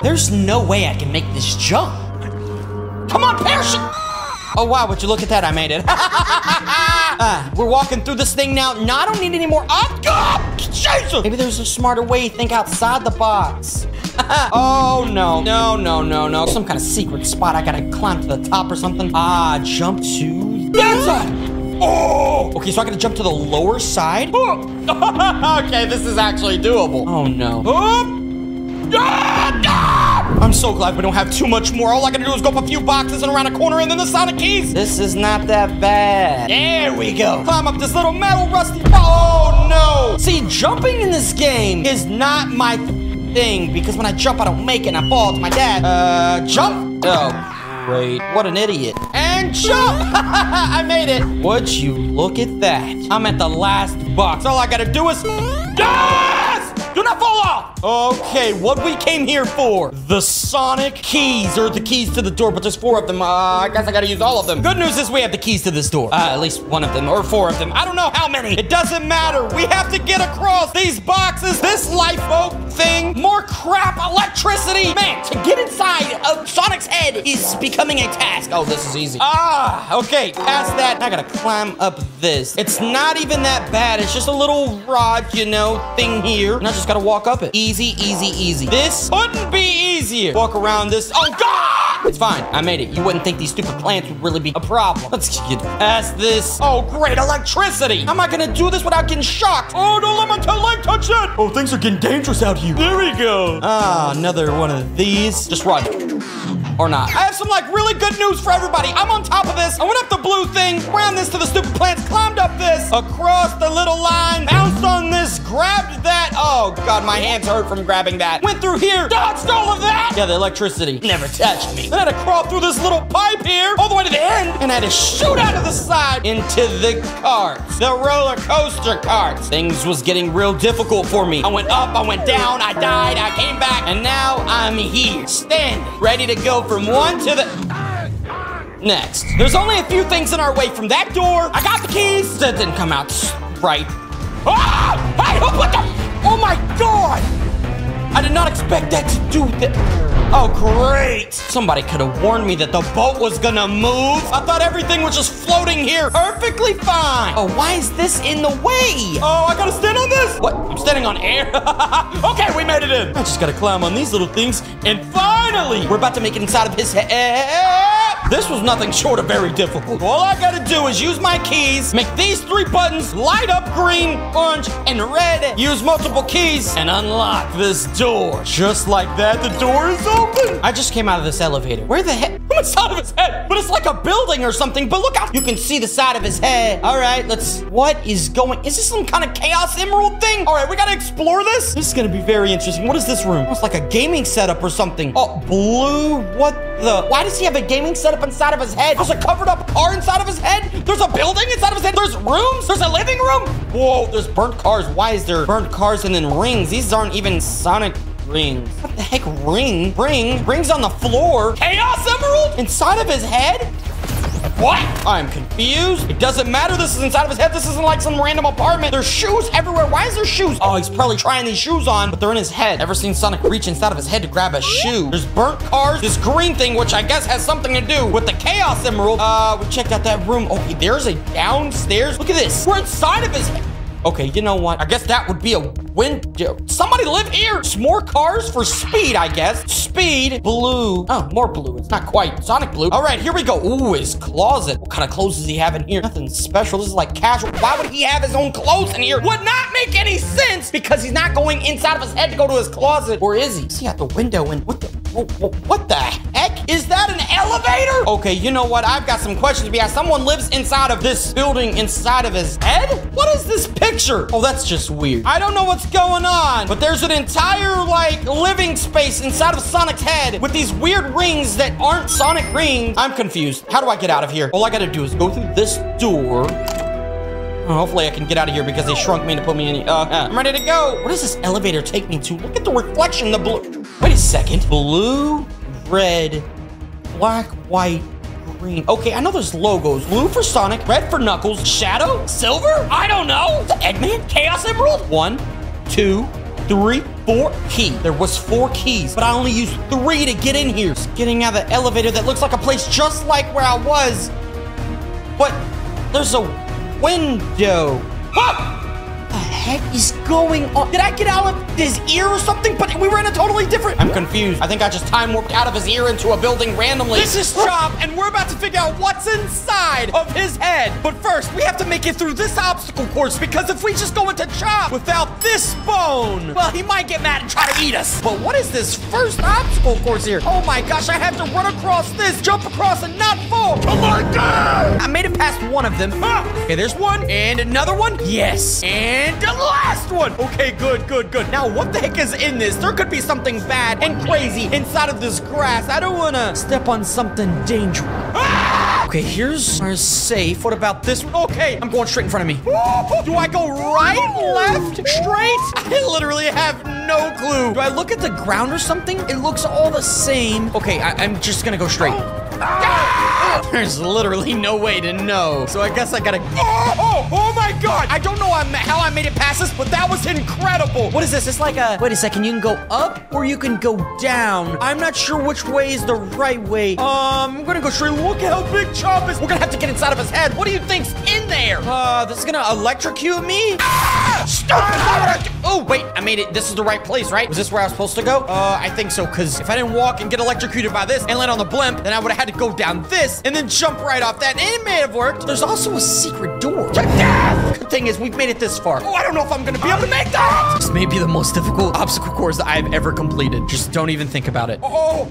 There's no way I can make this jump. Come on, parachute! Oh, wow, would you look at that? I made it. uh, we're walking through this thing now. No, I don't need any more. Oh, Jesus! Maybe there's a smarter way. Think outside the box. oh, no. No, no, no, no. Some kind of secret spot. I gotta climb to the top or something. Ah, jump to that side. Oh! Okay, so I gotta jump to the lower side? okay, this is actually doable. Oh, no. Oh! I'm so glad we don't have too much more. All I gotta do is go up a few boxes and around a corner and then the Sonic keys. This is not that bad. There we go. Climb up this little metal rusty Oh, no. See, jumping in this game is not my thing because when I jump, I don't make it and I fall to my dad. Uh, jump. Oh, great. What an idiot. And jump. I made it. Would you look at that? I'm at the last box. All I gotta do is... Yes! Do not fall off! Okay, what we came here for? The Sonic keys, or the keys to the door, but there's four of them. Uh, I guess I gotta use all of them. Good news is we have the keys to this door. Uh, at least one of them, or four of them. I don't know how many. It doesn't matter. We have to get across these boxes, this lifeboat thing, more crap, electricity. Man, to get inside of Sonic's head is becoming a task. Oh, this is easy. Ah, okay, past that, I gotta climb up this. It's not even that bad. It's just a little rod, you know, thing here. And I just gotta walk up it. Easy, easy, easy. Easy. This couldn't be easier. Walk around this. Oh, God! It's fine. I made it. You wouldn't think these stupid plants would really be a problem. Let's get past this. Oh, great. Electricity. How am I going to do this without getting shocked? Oh, don't let my leg touch it. Oh, things are getting dangerous out here. There we go. Ah, another one of these. Just run or not. I have some like really good news for everybody. I'm on top of this. I went up the blue thing, ran this to the stupid plants, climbed up this, across the little line, bounced on this, grabbed that. Oh God, my hands hurt from grabbing that. Went through here, dodged all of that. Yeah, the electricity never touched me. Then I had to crawl through this little pipe here, all the way to the end, and I had to shoot out of the side into the carts, the roller coaster carts. Things was getting real difficult for me. I went up, I went down, I died, I came back, and now I'm here, standing, ready to go from one to the next. There's only a few things in our way from that door. I got the keys. That didn't come out right. Ah! Hey, what the? Oh my God! I did not expect that to do that. Oh, great. Somebody could have warned me that the boat was gonna move. I thought everything was just floating here perfectly fine. Oh, why is this in the way? Oh, I gotta stand on this? What? I'm standing on air? okay, we made it in. I just gotta climb on these little things. And finally, we're about to make it inside of his head. This was nothing short of very difficult. All I gotta do is use my keys, make these three buttons light up green, orange, and red, use multiple keys, and unlock this door. Just like that, the door is open. I just came out of this elevator. Where the heck? I'm inside of his head, but it's like a building or something. But look out, you can see the side of his head. All right, let's, what is going, is this some kind of chaos emerald thing? All right, we gotta explore this. This is gonna be very interesting. What is this room? It's like a gaming setup or something. Oh, blue, what the, why does he have a gaming setup inside of his head? There's a covered up car inside of his head? There's a building inside of his head? There's rooms? There's a living room? Whoa, there's burnt cars. Why is there burnt cars and then rings? These aren't even Sonic rings. What the heck, ring? Ring? Rings on the floor? Chaos Emerald? Inside of his head? What? I'm confused. It doesn't matter. This is inside of his head. This isn't like some random apartment. There's shoes everywhere. Why is there shoes? Oh, he's probably trying these shoes on, but they're in his head. Ever seen Sonic reach inside of his head to grab a shoe? There's burnt cars. This green thing, which I guess has something to do with the Chaos Emerald. Uh, we checked out that room. Okay, there's a downstairs. Look at this. We're inside of his head. Okay, you know what? I guess that would be a window. Somebody live here. It's more cars for speed, I guess. Speed, blue. Oh, more blue. It's not quite Sonic blue. All right, here we go. Ooh, his closet. What kind of clothes does he have in here? Nothing special. This is like casual. Why would he have his own clothes in here? Would not make any sense because he's not going inside of his head to go to his closet. Or is he? Is he out the window and what the? What the heck? Is that an elevator? Okay, you know what? I've got some questions to be asked. someone lives inside of this building inside of his head? What is this picture? Oh, that's just weird. I don't know what's going on, but there's an entire, like, living space inside of Sonic's head with these weird rings that aren't Sonic rings. I'm confused. How do I get out of here? All I gotta do is go through this door. Oh, hopefully I can get out of here because they shrunk me to put me in. Uh, I'm ready to go. Where does this elevator take me to? Look at the reflection, the blue. Wait a second. Blue, red, black, white, green. Okay, I know there's logos. Blue for Sonic, red for Knuckles, Shadow, Silver? I don't know. The Eggman? Chaos Emerald? One, two, three, four. Key. There was four keys, but I only used three to get in here. Just getting out of the elevator that looks like a place just like where I was. But there's a window. The heck is going on? Did I get out of his ear or something? But we were in a totally different... I'm confused. I think I just time warped out of his ear into a building randomly. This is Chop, and we're about to figure out what's inside of his head. But first, we have to make it through this obstacle course because if we just go into Chop without this bone, well, he might get mad and try to eat us. But what is this first obstacle course here? Oh my gosh, I have to run across this, jump across, and not fall. Oh my God! I made it past one of them. Ah, okay, there's one, and another one. Yes, and last one. Okay, good, good, good. Now, what the heck is in this? There could be something bad and crazy inside of this grass. I don't want to step on something dangerous. Ah! Okay, here's our safe. What about this one? Okay, I'm going straight in front of me. Do I go right, left, straight? I literally have no clue. Do I look at the ground or something? It looks all the same. Okay, I am just gonna go straight. Ah! There's literally no way to know. So I guess I gotta... Oh, oh, oh my god! I don't know how I made it past this, but that was incredible. What is this? It's like a... Wait a second. You can go up or you can go down. I'm not sure which way is the right way. Um, I'm gonna go straight. Look at how big Chop is. We're gonna have to get inside of his head. What do you think's in there? Uh, this is gonna electrocute me? Ah! Stop! Oh, wait, I made it. This is the right place, right? Was this where I was supposed to go? Uh, I think so, because if I didn't walk and get electrocuted by this and land on the blimp, then I would have had to go down this and then jump right off that. And it may have worked. There's also a secret door. Check that! Good thing is, we've made it this far. Oh, I don't know if I'm gonna be able to make that! This may be the most difficult obstacle course that I've ever completed. Just don't even think about it. Oh!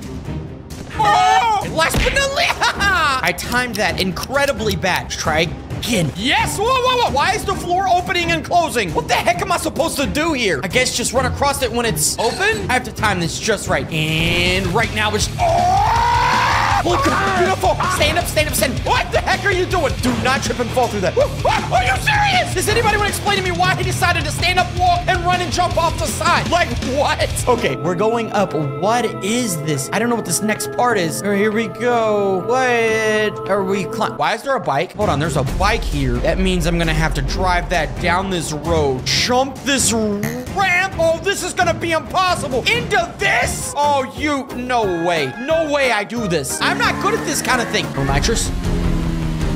Oh! And Last but not least, I timed that incredibly bad. Let's try again. Yes! Whoa, whoa, whoa! Why is the floor opening and closing? What the heck am I supposed to do here? I guess just run across it when it's open? I have to time this just right. And right now it's... Oh! Look, beautiful. Stand up, stand up, stand up. What the heck are you doing? Do not trip and fall through that. Are you serious? Does anybody want to explain to me why he decided to stand up, walk, and run and jump off the side? Like, what? Okay, we're going up. What is this? I don't know what this next part is. Oh, here we go. What are we climbing? Why is there a bike? Hold on, there's a bike here. That means I'm gonna have to drive that down this road, jump this ramp. Oh, this is gonna be impossible. Into this? Oh, you, no way. No way I do this. I'm not good at this kind of thing. No nitrous?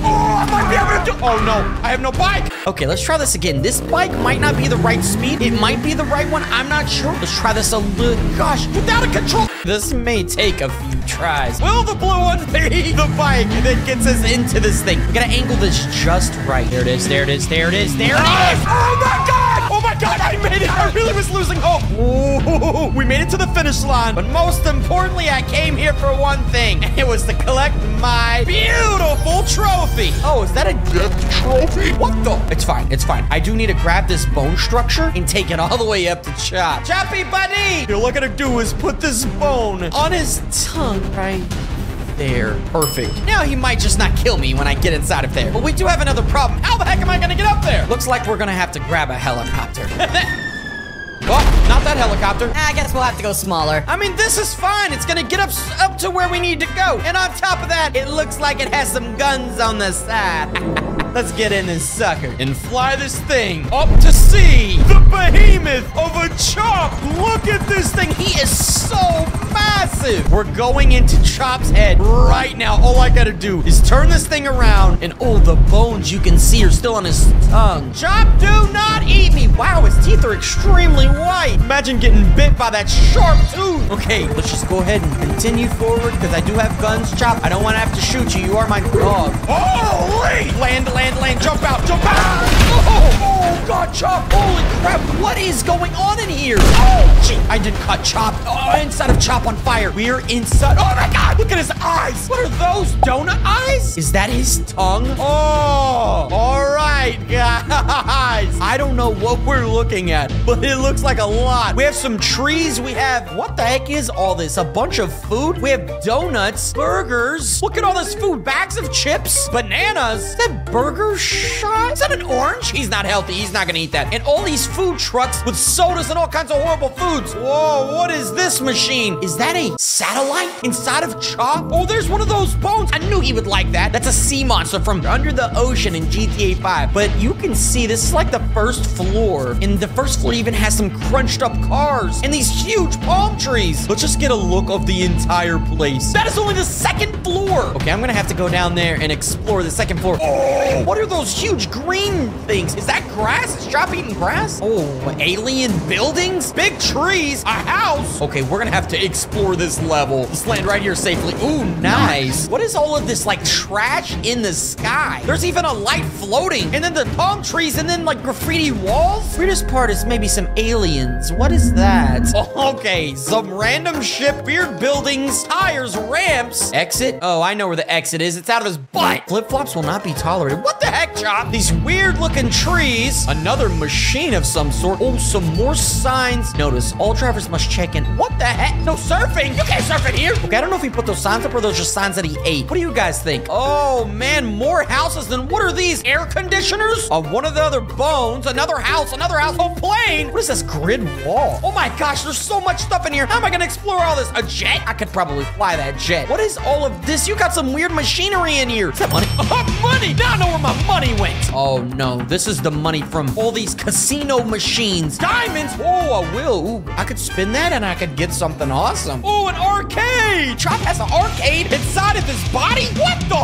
Oh, I might be able to do- Oh no, I have no bike. Okay, let's try this again. This bike might not be the right speed. It might be the right one. I'm not sure. Let's try this a little. Gosh, without a control. This may take a few tries. Will the blue one be the bike that gets us into this thing? We gotta angle this just right. There it is, there it is, there it is, there it is. Oh my god! God, I made it! I really was losing hope. Ooh, we made it to the finish line. But most importantly, I came here for one thing. And it was to collect my beautiful trophy. Oh, is that a death trophy? What the? It's fine, it's fine. I do need to grab this bone structure and take it all the way up to Chop. Choppy buddy! All I gotta do is put this bone on his tongue right there. Perfect. Now he might just not kill me when I get inside of there. But we do have another problem. How the heck am I gonna get up there? Looks like we're gonna have to grab a helicopter. oh, not that helicopter. I guess we'll have to go smaller. I mean, this is fine. It's gonna get up up to where we need to go. And on top of that, it looks like it has some guns on the side. Let's get in this sucker and fly this thing up to see. The behemoth of a chop. Look at this thing. He is so massive. We're going into Chop's head right now. All I gotta do is turn this thing around and all the bones you can see are still on his tongue. Chop, do not eat me. Wow, his teeth are extremely white. Imagine getting bit by that sharp tooth. Okay, let's just go ahead and continue forward because I do have guns, Chop. I don't want to have to shoot you. You are my dog. Holy! Land, land, land. Jump out, jump out. Oh, oh God, Chop. Holy crap. What is going on in here? Oh, gee. I did cut Chop. Oh, inside of Chop on fire. We're inside. Oh my God. Look at his eyes. What are those? Donut eyes? Is that his tongue? Oh, all right, guys. I don't know what we're looking at, but it looks like a lot. We have some trees. We have, what the heck is all this? A bunch of food? We have donuts, burgers. Look at all this food. Bags of chips, bananas. Is that burger shot? Is that an orange? He's not healthy. He's not gonna eat that. And all these food trucks with sodas and all kinds of horrible foods. Whoa, what is this machine? Is that a satellite inside of Chop? Oh, there's one of those bones. I knew he would like that. That's a sea monster from under the ocean in GTA 5. But you can see this is like the first floor. And the first floor even has some crunched up cars and these huge palm trees. Let's just get a look of the entire place. That is only the second floor. Okay, I'm gonna have to go down there and explore the second floor. Oh, what are those huge green things? Is that grass? Is Chop eating grass? Oh, alien buildings? Big trees? A house? Okay, we're gonna have to explore this level. Let's land right here safely. Ooh, nice. What is all of this like trash in the sky? There's even a light floating and then the palm trees and then like graffiti walls? Weirdest part is maybe some aliens. What is that? Okay, some random ship, weird buildings, tires, ramps. Exit? Oh, I know where the exit is. It's out of his butt. Flip-flops will not be tolerated. What the heck, Chop? These weird looking trees. Another machine of some sort. Oh, some more signs. Notice, all drivers must check in. What the heck? No surfing. You can't surf in here. Okay, I don't know if he put those signs up or those just signs that he ate. What do you guys think? Oh, man, more houses than what are these? Air conditioners? On one of the other bones, another house, another house, a plane. What is this grid wall? Oh my gosh, there's so much stuff in here. How am I gonna explore all this? A jet? I could probably fly that jet. What is all of this? You got some weird machinery in here. Is that money? Oh, money! Now I know where my money went. Oh no, this is the money from all these casino machines. Diamonds! Oh, I will. Ooh, I could spin that and I could get something awesome. Oh, an arcade! Chop has an arcade inside of his body? What the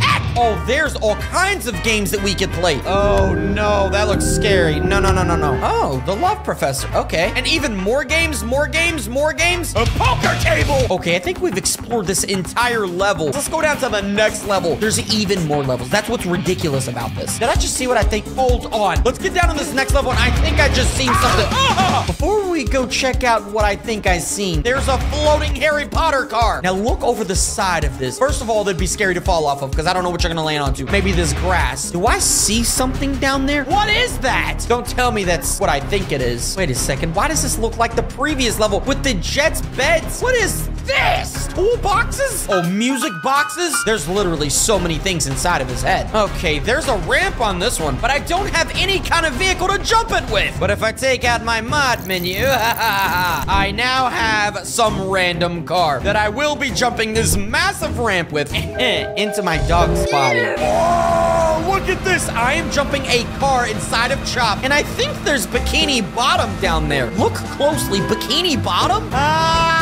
heck? Oh, there's all kinds of games that we could play. Oh no, that looks scary. No, no, no, no, no. Oh, the love professor. Okay. And even more games, more games, more games. A poker table. Okay, I think we've explored this entire level. Let's go down to the next level. There's even more levels. That's what's ridiculous about this. Did I just see what I think? Hold on. Let's get down to this next level, and I think I just seen something. Ah! Before we go check out what I think I seen, there's a floating Harry Potter car. Now look over the side of this. First of all, that'd be scary to fall off of because I don't know what you're gonna land onto. Maybe this grass. Do I see something down there? What is that? Don't tell me that's what I think it is. Wait a second. Why does this look like the previous level with the Jets beds? What is this? Tool boxes? Oh, music boxes? There's literally so many things inside of his head. Okay, there's a ramp on this one, but I don't have any kind of vehicle to jump it with. But if I take out my mod menu, I now have some random car that I will be jumping this massive ramp with into my dog's body. Oh, look at this. I am jumping a car inside of Chop, and I think there's Bikini Bottom down there. Look closely. Bikini Bottom? Ah!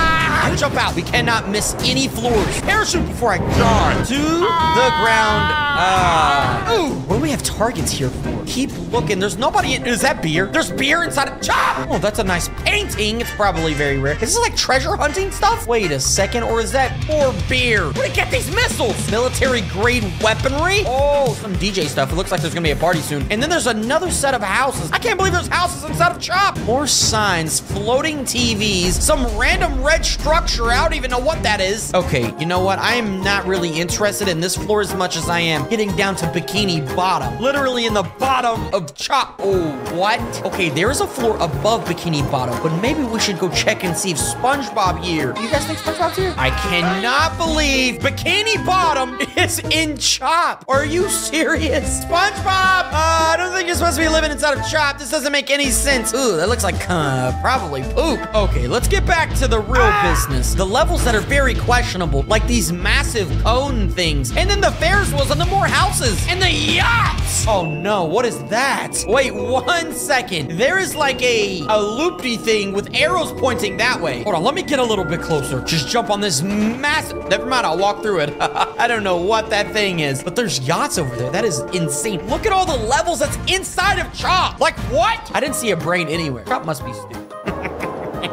Jump out. We cannot miss any floors. Parachute before I die. To the ground. Ah. Ooh. What do we have targets here for? Keep looking. There's nobody in. Is that beer? There's beer inside of Chop. Oh, that's a nice painting. It's probably very rare. Is this like treasure hunting stuff? Wait a second. Or is that poor beer? Where'd it get these missiles? Military grade weaponry? Oh, some DJ stuff. It looks like there's gonna be a party soon. And then there's another set of houses. I can't believe there's houses inside of Chop. More signs, floating TVs, some random red structure. I don't even know what that is. Okay, you know what? I am not really interested in this floor as much as I am getting down to Bikini Bottom. Literally in the bottom of Chop. Oh, what? Okay, there is a floor above Bikini Bottom, but maybe we should go check and see if SpongeBob here. You guys think SpongeBob's here? I cannot believe Bikini Bottom is in Chop. Are you serious? SpongeBob! Uh, I don't think you're supposed to be living inside of Chop. This doesn't make any sense. Ooh, that looks like uh, probably poop. Okay, let's get back to the real business. The levels that are very questionable, like these massive cone things, and then the Ferris wheels and the more houses, and the yachts. Oh no, what is that? Wait one second. There is like a, a loopy thing with arrows pointing that way. Hold on, let me get a little bit closer. Just jump on this massive, never mind, I'll walk through it. I don't know what that thing is, but there's yachts over there. That is insane. Look at all the levels that's inside of Chop. Like what? I didn't see a brain anywhere. Chop must be stupid.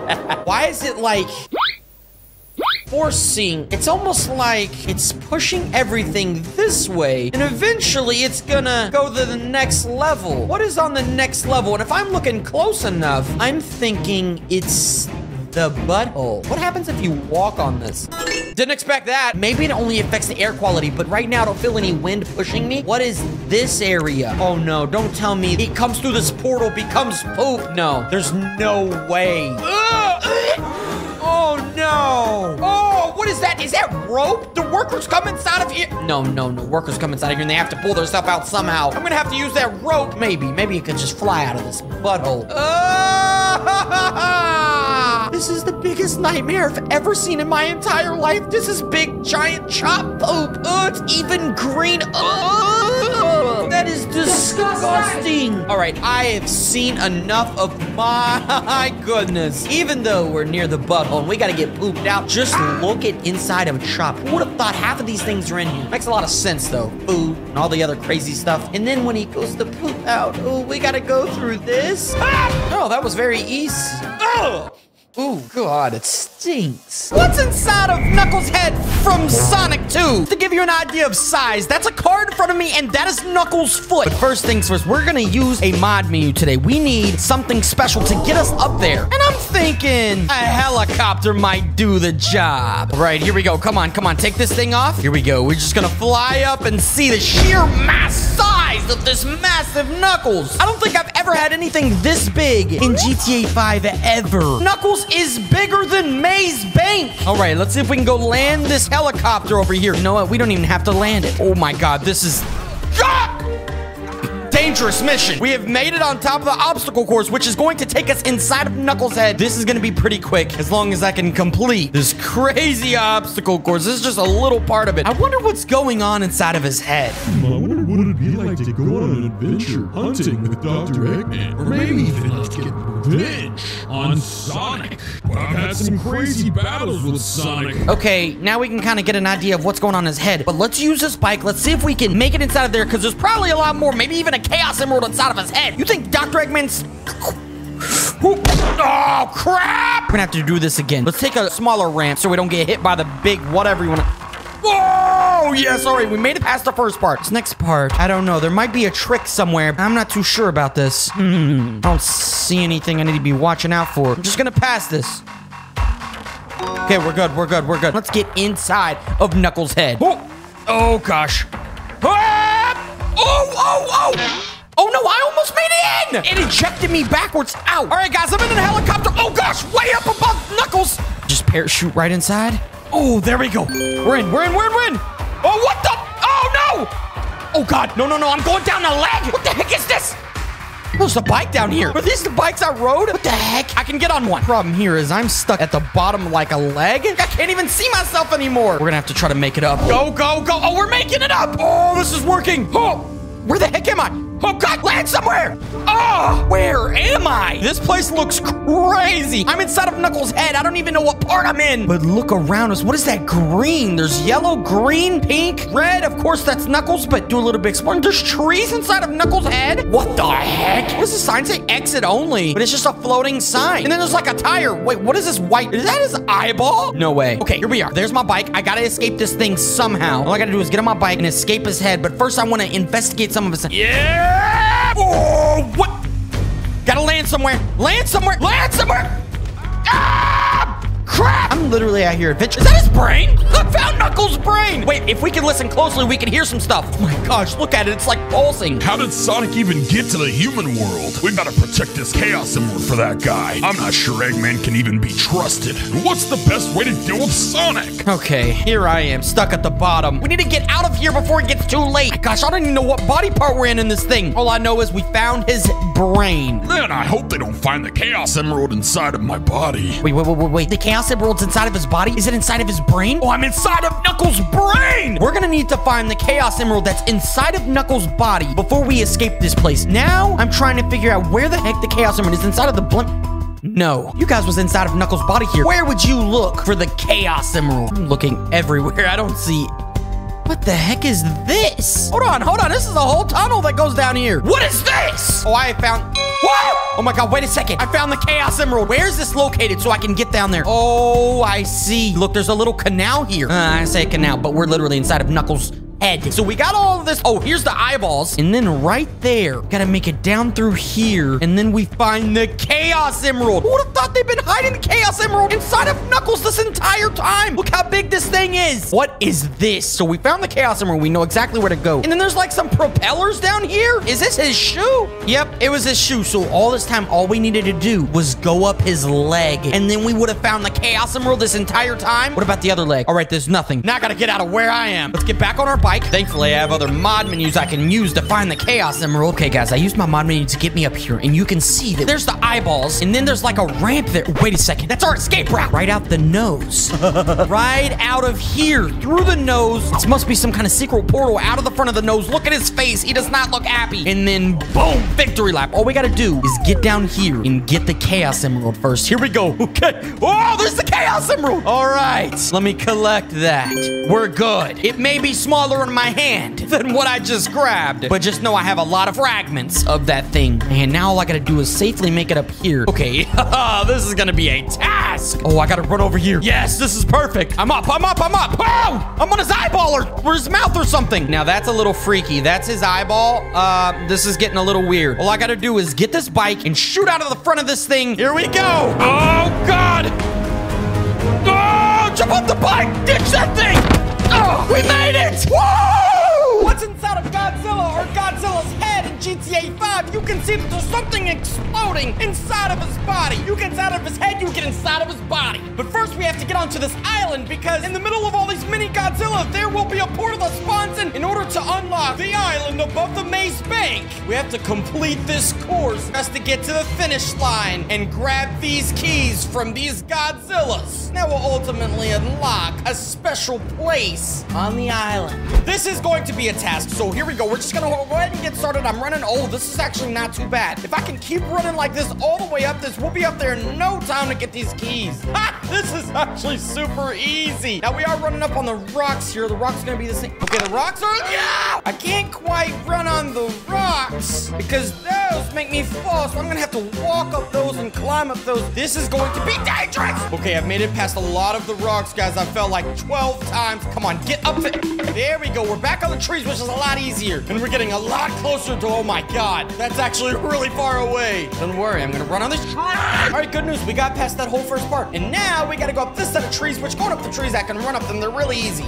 Why is it like forcing. It's almost like it's pushing everything this way, and eventually it's gonna go to the next level. What is on the next level? And if I'm looking close enough, I'm thinking it's the butthole. What happens if you walk on this? Didn't expect that. Maybe it only affects the air quality, but right now I don't feel any wind pushing me. What is this area? Oh no, don't tell me it comes through this portal, becomes poop. No, there's no way. Oh no! Oh, what is that? Is that rope? The workers come inside of here? No, no, no. Workers come inside of here and they have to pull their stuff out somehow. I'm gonna have to use that rope. Maybe, maybe it could just fly out of this butthole. Ah! This is the biggest nightmare I've ever seen in my entire life. This is big, giant chop poop. Oh, it's even green. Oh, that is disgusting. All right, I have seen enough of my goodness. Even though we're near the butthole and we gotta get pooped out, just look at inside of a chop. Who would have thought half of these things are in here? Makes a lot of sense though. Food and all the other crazy stuff. And then when he goes to poop out, oh, we gotta go through this. Ah! Oh, that was very easy. Oh! Ooh, God, it stinks. What's inside of Knuckles' head from Sonic 2? To give you an idea of size, that's a card in front of me, and that is Knuckles' foot. But first things first, we're gonna use a mod menu today. We need something special to get us up there. And I'm thinking a helicopter might do the job. All right, here we go. Come on, come on, take this thing off. Here we go. We're just gonna fly up and see the sheer mass size of this massive Knuckles. I don't think I've ever had anything this big in GTA 5 ever. Knuckles is bigger than Maze Bank. All right, let's see if we can go land this helicopter over here. You know what? We don't even have to land it. Oh my God, this is... Ah! Dangerous mission. We have made it on top of the obstacle course, which is going to take us inside of Knuckles' head. This is going to be pretty quick, as long as I can complete this crazy obstacle course. This is just a little part of it. I wonder what's going on inside of his head. I wonder what, it'd be like to go on an adventure hunting with Dr. Eggman? Or maybe even like get revenge on Sonic? Well, I've had some crazy battles with Sonic. Okay, now we can kind of get an idea of what's going on in his head. But let's use this bike. Let's see if we can make it inside of there, because there's probably a lot more, maybe even a Chaos Emerald inside of his head. You think Dr. Eggman's... Oh, crap! We're gonna have to do this again. Let's take a smaller ramp so we don't get hit by the big whatever you want. Whoa! Yes, all right, we made it past the first part. This next part, I don't know. There might be a trick somewhere. I'm not too sure about this. I don't see anything I need to be watching out for. I'm just gonna pass this. Okay, we're good, we're good, we're good. Let's get inside of Knuckles' head. Oh, oh gosh. Ah! Oh, oh, oh! Oh no, I almost made it in! It ejected me backwards out. All right, guys, I'm in a helicopter. Oh gosh, way up above Knuckles. Just parachute right inside. Oh, there we go. We're in, we're in, we're in, we're in. Oh, what the? Oh no! Oh god, no, no, no, I'm going down the leg. What the heck is this? There's a bike down here. Are these the bikes I rode? What the heck? I can get on one. Problem here is I'm stuck at the bottom like a leg. I can't even see myself anymore. We're gonna have to try to make it up. Go, go, go. Oh, we're making it up. Oh, this is working. Oh, where the heck am I? Oh God, land somewhere! Oh, where am I? This place looks crazy. I'm inside of Knuckles' head. I don't even know what part I'm in. But look around us. What is that green? There's yellow, green, pink, red. Of course, that's Knuckles, but do a little bit exploring. There's trees inside of Knuckles' head. What the heck? What does the sign say? Exit only. But it's just a floating sign. And then there's like a tire. Wait, what is this white? Is that his eyeball? No way. Okay, here we are. There's my bike. I gotta escape this thing somehow. All I gotta do is get on my bike and escape his head. But first, I want to investigate some of his. Yeah! Oh, what? Gotta land somewhere. Land somewhere. Land somewhere. Ah! Crap! I'm literally out here adventuring. Is that his brain? I found Knuckles' brain. Wait, if we can listen closely, we can hear some stuff. Oh my gosh, look at it. It's like pulsing. How did Sonic even get to the human world? We gotta protect this Chaos Emerald for that guy. I'm not sure Eggman can even be trusted. What's the best way to deal with Sonic? Okay, here I am, stuck at the bottom. We need to get out of here before it gets too late. Gosh, I don't even know what body part we're in in this thing. All I know is we found his brain. Man, I hope they don't find the Chaos Emerald inside of my body. Wait, wait, wait, wait, wait. The Chaos Emerald's inside of his body? Is it inside of his brain? Oh, I'm inside of Knuckles' brain! We're gonna need to find the Chaos Emerald that's inside of Knuckles' body before we escape this place. Now, I'm trying to figure out where the heck the Chaos Emerald is inside of the blimp. No, you guys was inside of Knuckles' body here. Where would you look for the Chaos Emerald? I'm looking everywhere. I don't see what the heck is this? Hold on, hold on. This is a whole tunnel that goes down here. What is this? Oh, I found... Whoa! Oh my god, wait a second. I found the Chaos Emerald. Where is this located so I can get down there? Oh, I see. Look, there's a little canal here. Uh, I say canal, but we're literally inside of Knuckles' head. So we got all of this. Oh, here's the eyeballs. And then right there, gotta make it down through here. And then we find the Chaos Emerald. Who would have thought they've been hiding the Chaos Emerald inside of Knuckles this entire time? Look how big this thing is. What is this? So we found the Chaos Emerald. We know exactly where to go. And then there's like some propellers down here. Is this his shoe? Yep, it was his shoe. So all this time, all we needed to do was go up his leg. And then we would have found the Chaos Emerald this entire time. What about the other leg? All right, there's nothing. Now I gotta get out of where I am. Let's get back on our bike. Thankfully, I have other mod menus I can use to find the Chaos Emerald. Okay, guys, I used my mod menu to get me up here. And you can see that there's the eyeballs. And then there's like a ramp there. Wait a second. That's our escape route. Right out the nose. right out of here. Through the nose. This must be some kind of secret portal out of the front of the nose. Look at his face. He does not look happy. And then, boom, victory lap. All we gotta do is get down here and get the Chaos Emerald first. Here we go. Okay. Oh, there's the Chaos Emerald. All right. Let me collect that. We're good. It may be smaller in my hand than what I just grabbed, but just know I have a lot of fragments of that thing. And now all I gotta do is safely make it up here. Okay, this is gonna be a task. Oh, I gotta run over here. Yes, this is perfect. I'm up, I'm up, I'm up. Oh, I'm on his eyeball or, or his mouth or something. Now that's a little freaky. That's his eyeball. Uh, this is getting a little weird. All I gotta do is get this bike and shoot out of the front of this thing. Here we go. Oh, God. Oh, jump off the bike. Ditch that thing. We made it. Whoa! What's inside of Godzilla or Godzilla's head in GTA 5? You can see that there's something exploding inside of his body. You get inside of his head, you get inside of his body. But first, we have to get onto this island because in the middle of all these mini Godzilla, there will be a portal that spawns in in order to unlock the island above the Maze Bank. We have to complete this course just to get to the finish line and grab these keys from these Godzillas. That will ultimately unlock a special place on the island. This is going to be a task. So here we go. We're just gonna go ahead and get started. I'm running. Oh, this is actually not too bad. If I can keep running like this all the way up this, we'll be up there in no time to get these keys. Ha! This is actually super easy. Now we are running up on the rocks here. The rocks are gonna be the same. Okay, the rocks are. Yeah! I can't quite run on the rocks because those make me fall. So I'm gonna have to walk up those and climb up those. This is going to be dangerous. Okay, I've made it past a lot of the rocks, guys. I fell like 12 times. Come on, get up there. There we go. We're back on the trees, is a lot easier. And we're getting a lot closer to, oh my God, that's actually really far away. Don't worry, I'm gonna run on this tree. All right, good news. We got past that whole first part. And now we gotta go up this set of trees, which going up the trees, I can run up them. They're really easy.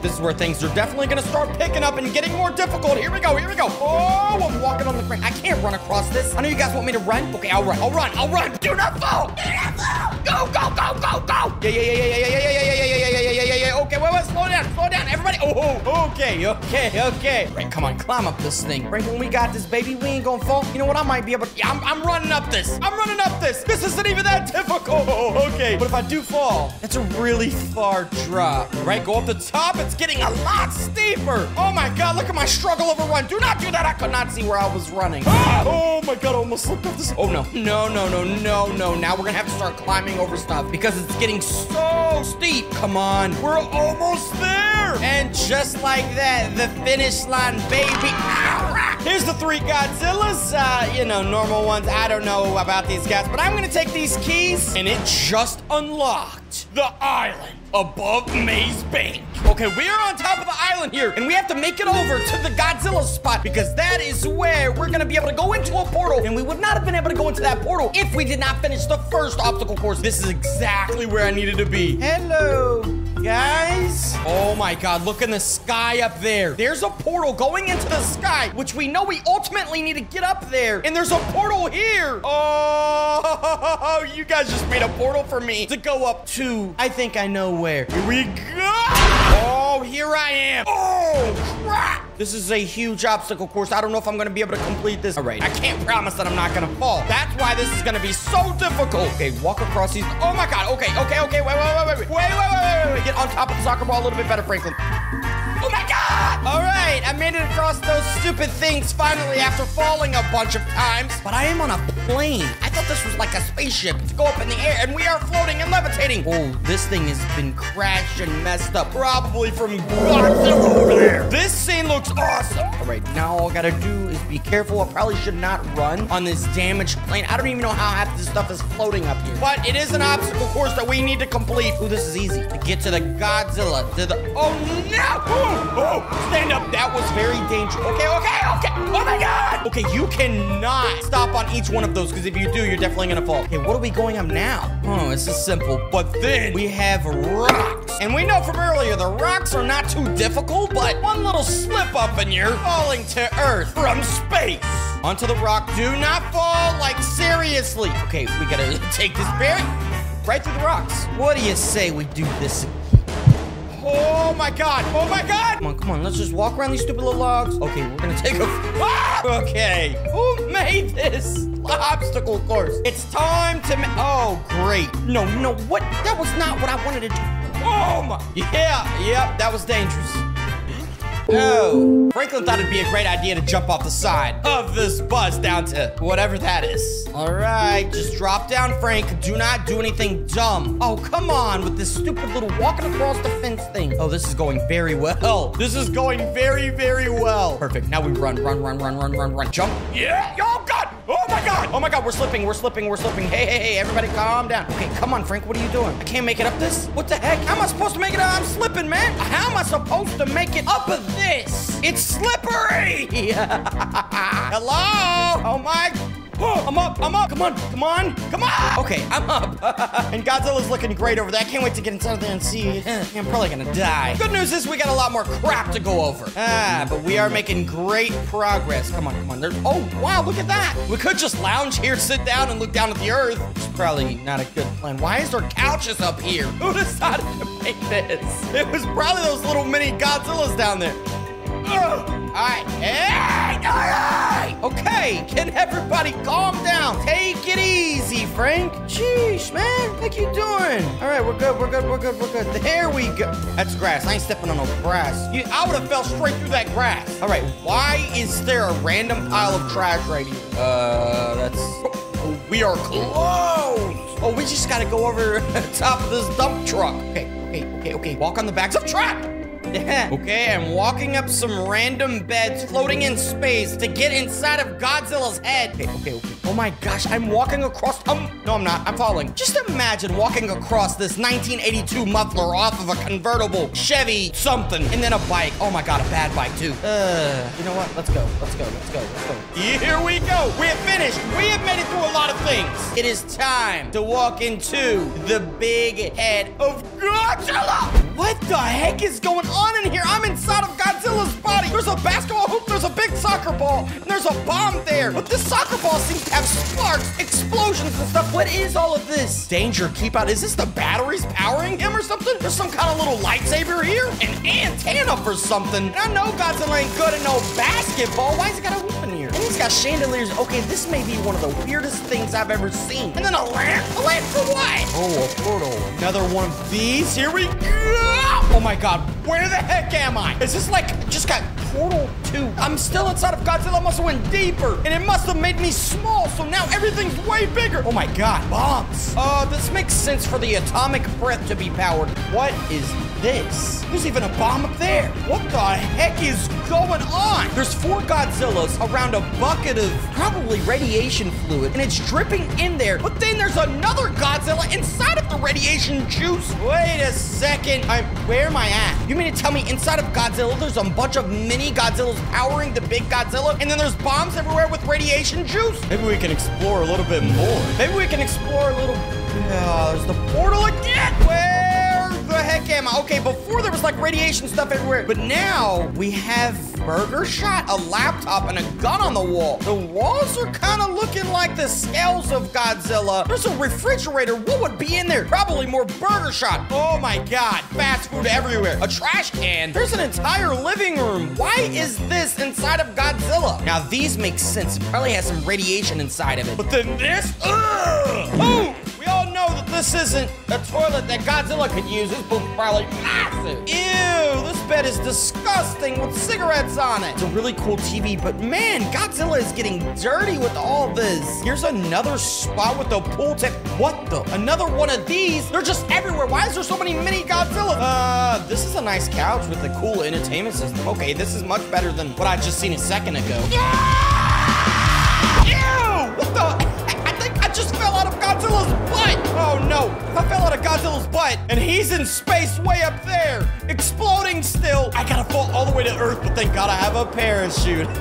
This is where things are definitely gonna start picking up and getting more difficult. Here we go, here we go. Oh, I'm walking on the ground. I can't run across this. I know you guys want me to run. Okay, I'll run, I'll run, I'll run. Do not fall. Do not fall. Go, go, go, go, go. Yeah, yeah, yeah, yeah, yeah, yeah, yeah, yeah, yeah, yeah, yeah, yeah, yeah, yeah, yeah. Okay, wait, wait, slow down, slow down, everybody. Oh, okay, okay, okay. Right, come on, climb up this thing. Franklin, we got this, baby. We ain't gonna fall. You know what? I might be able to. Yeah, I'm, I'm running up this. I'm running up this. This isn't even that difficult. Okay, but if I do fall, that's a really far drop. Right, go up the top. It's getting a lot steeper. Oh my God, look at my struggle over run. Do not do that. I could not see where I was running. Ah, oh my God, I almost slipped off this. Oh no, no, no, no, no, no. Now we're gonna have to start climbing over stuff because it's getting so steep. Come on, we're almost there. And just like that, the finish line, baby. Ah. Here's the three Godzillas. Uh, you know, normal ones. I don't know about these guys, but I'm gonna take these keys, and it just unlocked the island above Maze Bank. Okay, we are on top of the island here, and we have to make it over to the Godzilla spot because that is where we're gonna be able to go into a portal, and we would not have been able to go into that portal if we did not finish the first obstacle course. This is exactly where I needed to be. Hello, guys. Oh my God, look in the sky up there. There's a portal going into the sky, which we know we ultimately need to get up there, and there's a portal here. Oh, you guys just made a portal for me to go up to, I think I know where. Here we go. Oh, here I am. Oh, crap. This is a huge obstacle course. I don't know if I'm going to be able to complete this. All right. I can't promise that I'm not going to fall. That's why this is going to be so difficult. Okay, walk across these. Oh, my God. Okay, okay, okay. Wait, wait, wait, wait, wait. Wait, wait, wait, wait, wait. Get on top of the soccer ball a little bit better, Franklin. Oh, my God. All right. I made it across those stupid things finally after falling a bunch of times. But I am on a plane. I thought this was like a spaceship to go up in the air, and we are floating and levitating. Oh, this thing has been crashed and messed up, probably from Godzilla over there. This scene looks awesome. All right, now all I gotta do is be careful. I probably should not run on this damaged plane. I don't even know how half this stuff is floating up here. But it is an obstacle course that we need to complete. Ooh, this is easy. To get to the Godzilla, to the... Oh, no! Oh, oh, stand up. That was very dangerous. Okay, okay, okay. Oh my God. Okay, you cannot stop on each one of those because if you do, you're definitely gonna fall. Okay, what are we going up now? Oh, this is simple. But then we have rocks. And we know from earlier, the rocks are not too difficult, but one little slip up and you're falling to Earth from space. Onto the rock. Do not fall, like seriously. Okay, we gotta take this bear right through the rocks. What do you say we do this Oh my god! Oh my god! Come on, come on, let's just walk around these stupid little logs. Okay, we're gonna take a. Ah! Okay, who made this obstacle course? It's time to. Oh, great! No, no, what? That was not what I wanted to do. Oh my! Yeah, yep, that was dangerous. Oh, Franklin thought it'd be a great idea to jump off the side of this bus down to whatever that is. All right, just drop down, Frank. Do not do anything dumb. Oh, come on with this stupid little walking across the fence thing. Oh, this is going very well. This is going very, very well. Perfect. Now we run, run, run, run, run, run, run. Jump. Yeah. Oh, God. Oh, my God. Oh, my God. We're slipping. We're slipping. We're slipping. Hey, hey, hey. Everybody calm down. Okay, come on, Frank. What are you doing? I can't make it up this? What the heck? How am I supposed to make it up? I'm slipping, man. How am I supposed to make it up this? It's slippery. Hello? Oh, my Oh, I'm up, I'm up. Come on, come on, come on. Okay, I'm up. and Godzilla's looking great over there. I can't wait to get inside of there and see. I'm probably gonna die. Good news is we got a lot more crap to go over. Ah, but we are making great progress. Come on, come on. There's. Oh, wow, look at that. We could just lounge here, sit down, and look down at the earth. It's probably not a good plan. Why is there couches up here? Who decided to make this? It was probably those little mini Godzillas down there. Ugh. All right. Hey, all right. Okay, can everybody calm down? Take it easy, Frank. Sheesh, man. How you doing? All right, we're good. We're good. We're good. We're good. There we go. That's grass. I ain't stepping on no grass. You, I would have fell straight through that grass. All right, why is there a random pile of trash right here? Uh, that's... Oh, we are close. Oh, we just gotta go over the top of this dump truck. Okay, okay, okay, okay. Walk on the backs of truck. Yeah. Okay, I'm walking up some random beds floating in space to get inside of Godzilla's head. Okay, okay, okay. Oh my gosh, I'm walking across. Um, no, I'm not. I'm falling. Just imagine walking across this 1982 muffler off of a convertible Chevy something, and then a bike. Oh my god, a bad bike too. Uh, you know what? Let's go. Let's go. Let's go. Let's go. Here we go. We have finished. We have made it through a lot of things. It is time to walk into the big head of Godzilla. What the heck is going on in here? I'm inside of Godzilla's body. There's a basketball hoop, there's a big soccer ball, and there's a bomb there. But this soccer ball seems have sparks, explosions, and stuff. What is all of this? Danger, keep out. Is this the batteries powering him or something? There's some kind of little lightsaber here? An antenna for something. And I know Godzilla ain't good at no basketball. Why is he got a hoop in here? And he's got chandeliers. Okay, this may be one of the weirdest things I've ever seen. And then a lamp? A lamp for what? Oh, a portal. Another one of these. Here we go. Oh my god, where the heck am I? Is this like just got Portal 2? I'm still inside of Godzilla. Must have went deeper, and it must have made me small. So now everything's way bigger. Oh my god, bombs. Uh, this makes sense for the atomic breath to be powered. What is this? There's even a bomb up there. What the heck is going on? There's four Godzillas around a bucket of probably radiation fluid, and it's dripping in there. But then there's another Godzilla inside of the radiation juice. Wait a second. I'm, where am I at? You mean to tell me inside of Godzilla there's a bunch of mini Godzillas powering the big Godzilla, and then there's bombs everywhere with radiation juice? Maybe we can explore a little bit more. Maybe we can explore a little. Yeah, there's the portal again. Where the heck am I? Okay, before there was like radiation stuff everywhere, but now we have burger shot, a laptop, and a gun on the wall. The walls are kind of looking like the scales of Godzilla. There's a refrigerator. What would be in there? Probably more burger shot. Oh my god, fast food everywhere. A trash can. There's an entire living room. Why is this inside of Godzilla? Now these make sense. It probably has some radiation inside of it. But then this, ugh! Oh! All know that this isn't a toilet that Godzilla could use. This boom's probably massive. Ew, this bed is disgusting with cigarettes on it. It's a really cool TV, but man, Godzilla is getting dirty with all this. Here's another spot with a pool tip. What the? Another one of these? They're just everywhere. Why is there so many mini Godzilla? Uh, this is a nice couch with a cool entertainment system. Okay, this is much better than what I just seen a second ago. Ew! No, I fell out of Godzilla's butt and he's in space way up there, exploding still. I gotta fall all the way to Earth, but thank God I have a parachute.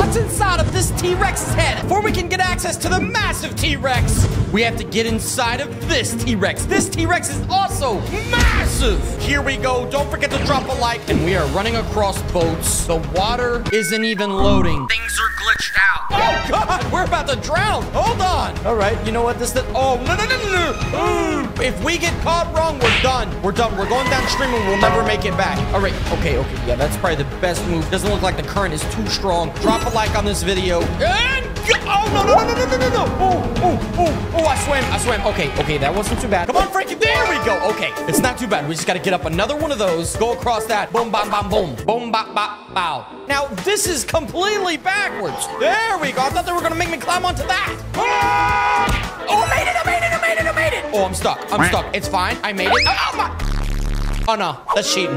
What's inside of this T-Rex's head? Before we can get access to the massive T-Rex, we have to get inside of this T-Rex. This T-Rex is also massive. Here we go. Don't forget to drop a like. And we are running across boats. The water isn't even loading. Things are glitched out. Oh God, we're about to drown. Hold on. All right, you know what? This is. Oh no no no no no. Mm. If we get caught wrong, we're done. We're done. We're going downstream and we'll never make it back. All right. Okay. Okay. Yeah, that's probably the best move. Doesn't look like the current is too strong. Drop a like on this video. And oh no no no no no no no. Oh oh oh oh. I swam. I swam. Okay. Okay. That wasn't too bad. Come on, Frankie. There we go. Okay. It's not too bad. We just got to get up another one of those. Go across that. Boom bam bam boom. Boom bop bop bow. Now this is completely backwards. There we go. I thought they were gonna make me climb onto that. Oh, I made it. I made it. I made it. I made it. Oh, I'm stuck. I'm stuck. It's fine. I made it. Oh, my. Oh no, that's cheating.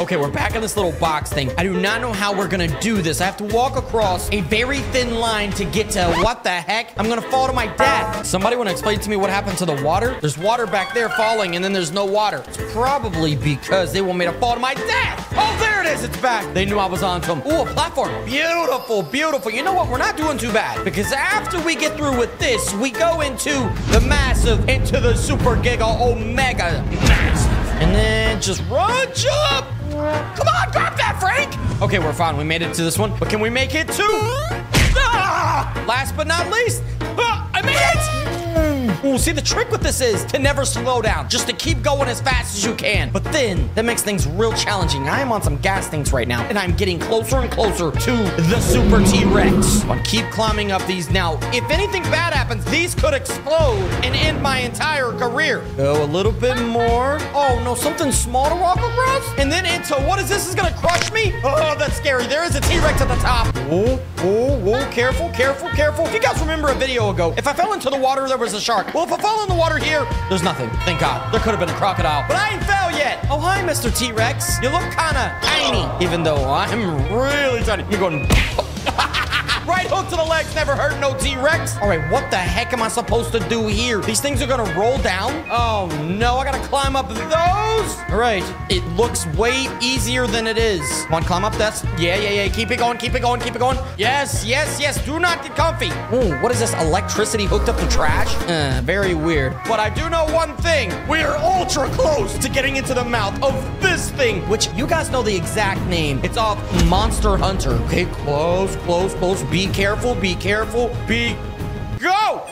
Okay, we're back in this little box thing. I do not know how we're gonna do this. I have to walk across a very thin line to get to what the heck? I'm gonna fall to my death. Somebody wanna explain to me what happened to the water? There's water back there falling and then there's no water. It's probably because they want me to fall to my death. Oh, there it is. It's back. They knew I was onto them. Ooh, a platform. Beautiful, beautiful. You know what? We're not doing too bad because after we get through with this, we go into the massive, into the super giga omega massive. And then just run, jump. Come on, grab that, Frank. Okay, we're fine. We made it to this one. But can we make it to... Ah! Last but not least, ah, I made it. Ooh, see, the trick with this is to never slow down, just to keep going as fast as you can. But then, that makes things real challenging. I am on some gas things right now, and I'm getting closer and closer to the Super T-Rex. I'll keep climbing up these now. If anything bad happens, these could explode and end my entire career. Go a little bit more. Oh, no, something small to walk across? And then into, what is this? Is gonna crush me? Oh, that's scary. There is a T-Rex at the top. Oh, oh, whoa, careful, careful, careful. If you guys remember a video ago, if I fell into the water, there was a shark. Well, if I fall in the water here, there's nothing. Thank God. There could have been a crocodile, but I ain't fell yet. Oh, hi, Mr. T-Rex. You look kinda tiny, even though I'm really tiny. You're going... Right hook to the legs never hurt no T-Rex. All right, what the heck am I supposed to do here? These things are gonna roll down? Oh no, I gotta climb up those? All right, it looks way easier than it is. Come on, climb up this. Yeah, yeah, yeah, keep it going, keep it going, keep it going. Yes, yes, yes, do not get comfy. Ooh, what is this, electricity hooked up to trash? Uh, very weird. But I do know one thing. We are ultra close to getting into the mouth of this thing, which you guys know the exact name. It's off Monster Hunter. Okay, close, close, close. Careful, be careful, be... Go!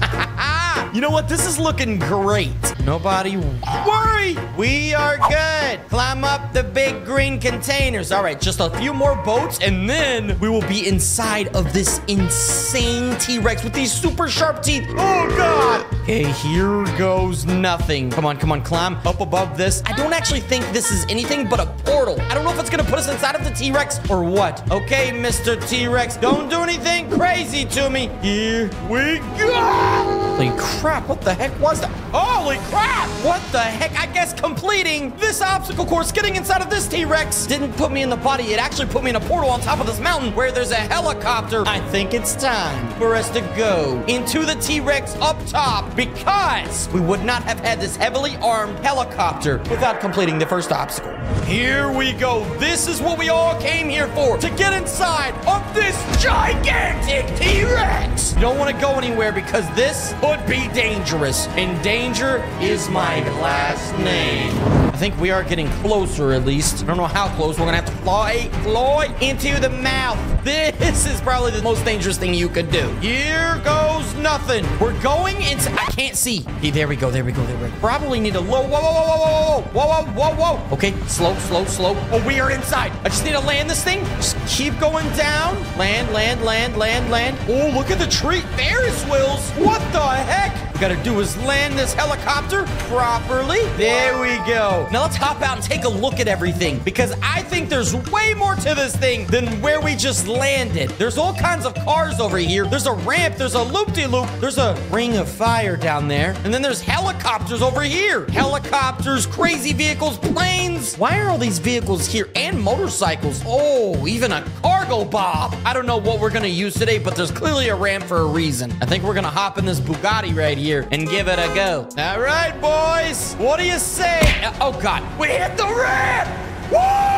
you know what? This is looking great. Nobody worry. We are good. Climb up the big green containers. All right, just a few more boats, and then we will be inside of this insane T-Rex with these super sharp teeth. Oh, God. Okay, here goes nothing. Come on, come on, climb up above this. I don't actually think this is anything but a portal. I don't know if it's gonna put us inside of the T-Rex or what. Okay, Mr. T-Rex, don't do anything crazy to me. Here we go. Holy crap, what the heck was that? Holy crap! What the heck? I guess completing this obstacle course, getting inside of this T-Rex, didn't put me in the body. It actually put me in a portal on top of this mountain where there's a helicopter. I think it's time for us to go into the T-Rex up top because we would not have had this heavily armed helicopter without completing the first obstacle. Here we go. This is what we all came here for, to get inside of this gigantic T-Rex. You don't want to go anywhere because this could be dangerous, and danger is my last name. I think we are getting closer, at least. I don't know how close. We're gonna have to fly, fly into the mouth. This is probably the most dangerous thing you could do. Here goes nothing. We're going into... I can't see. Hey, there we go, there we go, there we go. Probably need a low... Whoa, whoa, whoa, whoa, whoa, whoa, whoa, whoa, whoa. Okay, slow, slow, slow. Oh, we are inside. I just need to land this thing. Just keep going down. Land, land, land, land, land. Oh, look at the tree. Ferris wheels. What the heck? Gotta do is land this helicopter properly. There we go. Now let's hop out and take a look at everything because I think there's way more to this thing than where we just landed. There's all kinds of cars over here. There's a ramp. There's a loop-de-loop. There's a ring of fire down there. And then there's helicopters over here. Helicopters, crazy vehicles, planes. Why are all these vehicles here and motorcycles? Oh, even a Cargobob. I don't know what we're gonna use today, but there's clearly a ramp for a reason. I think we're gonna hop in this Bugatti right here and give it a go. All right, boys. What do you say? Uh, Oh, God. We hit the ramp. Woo!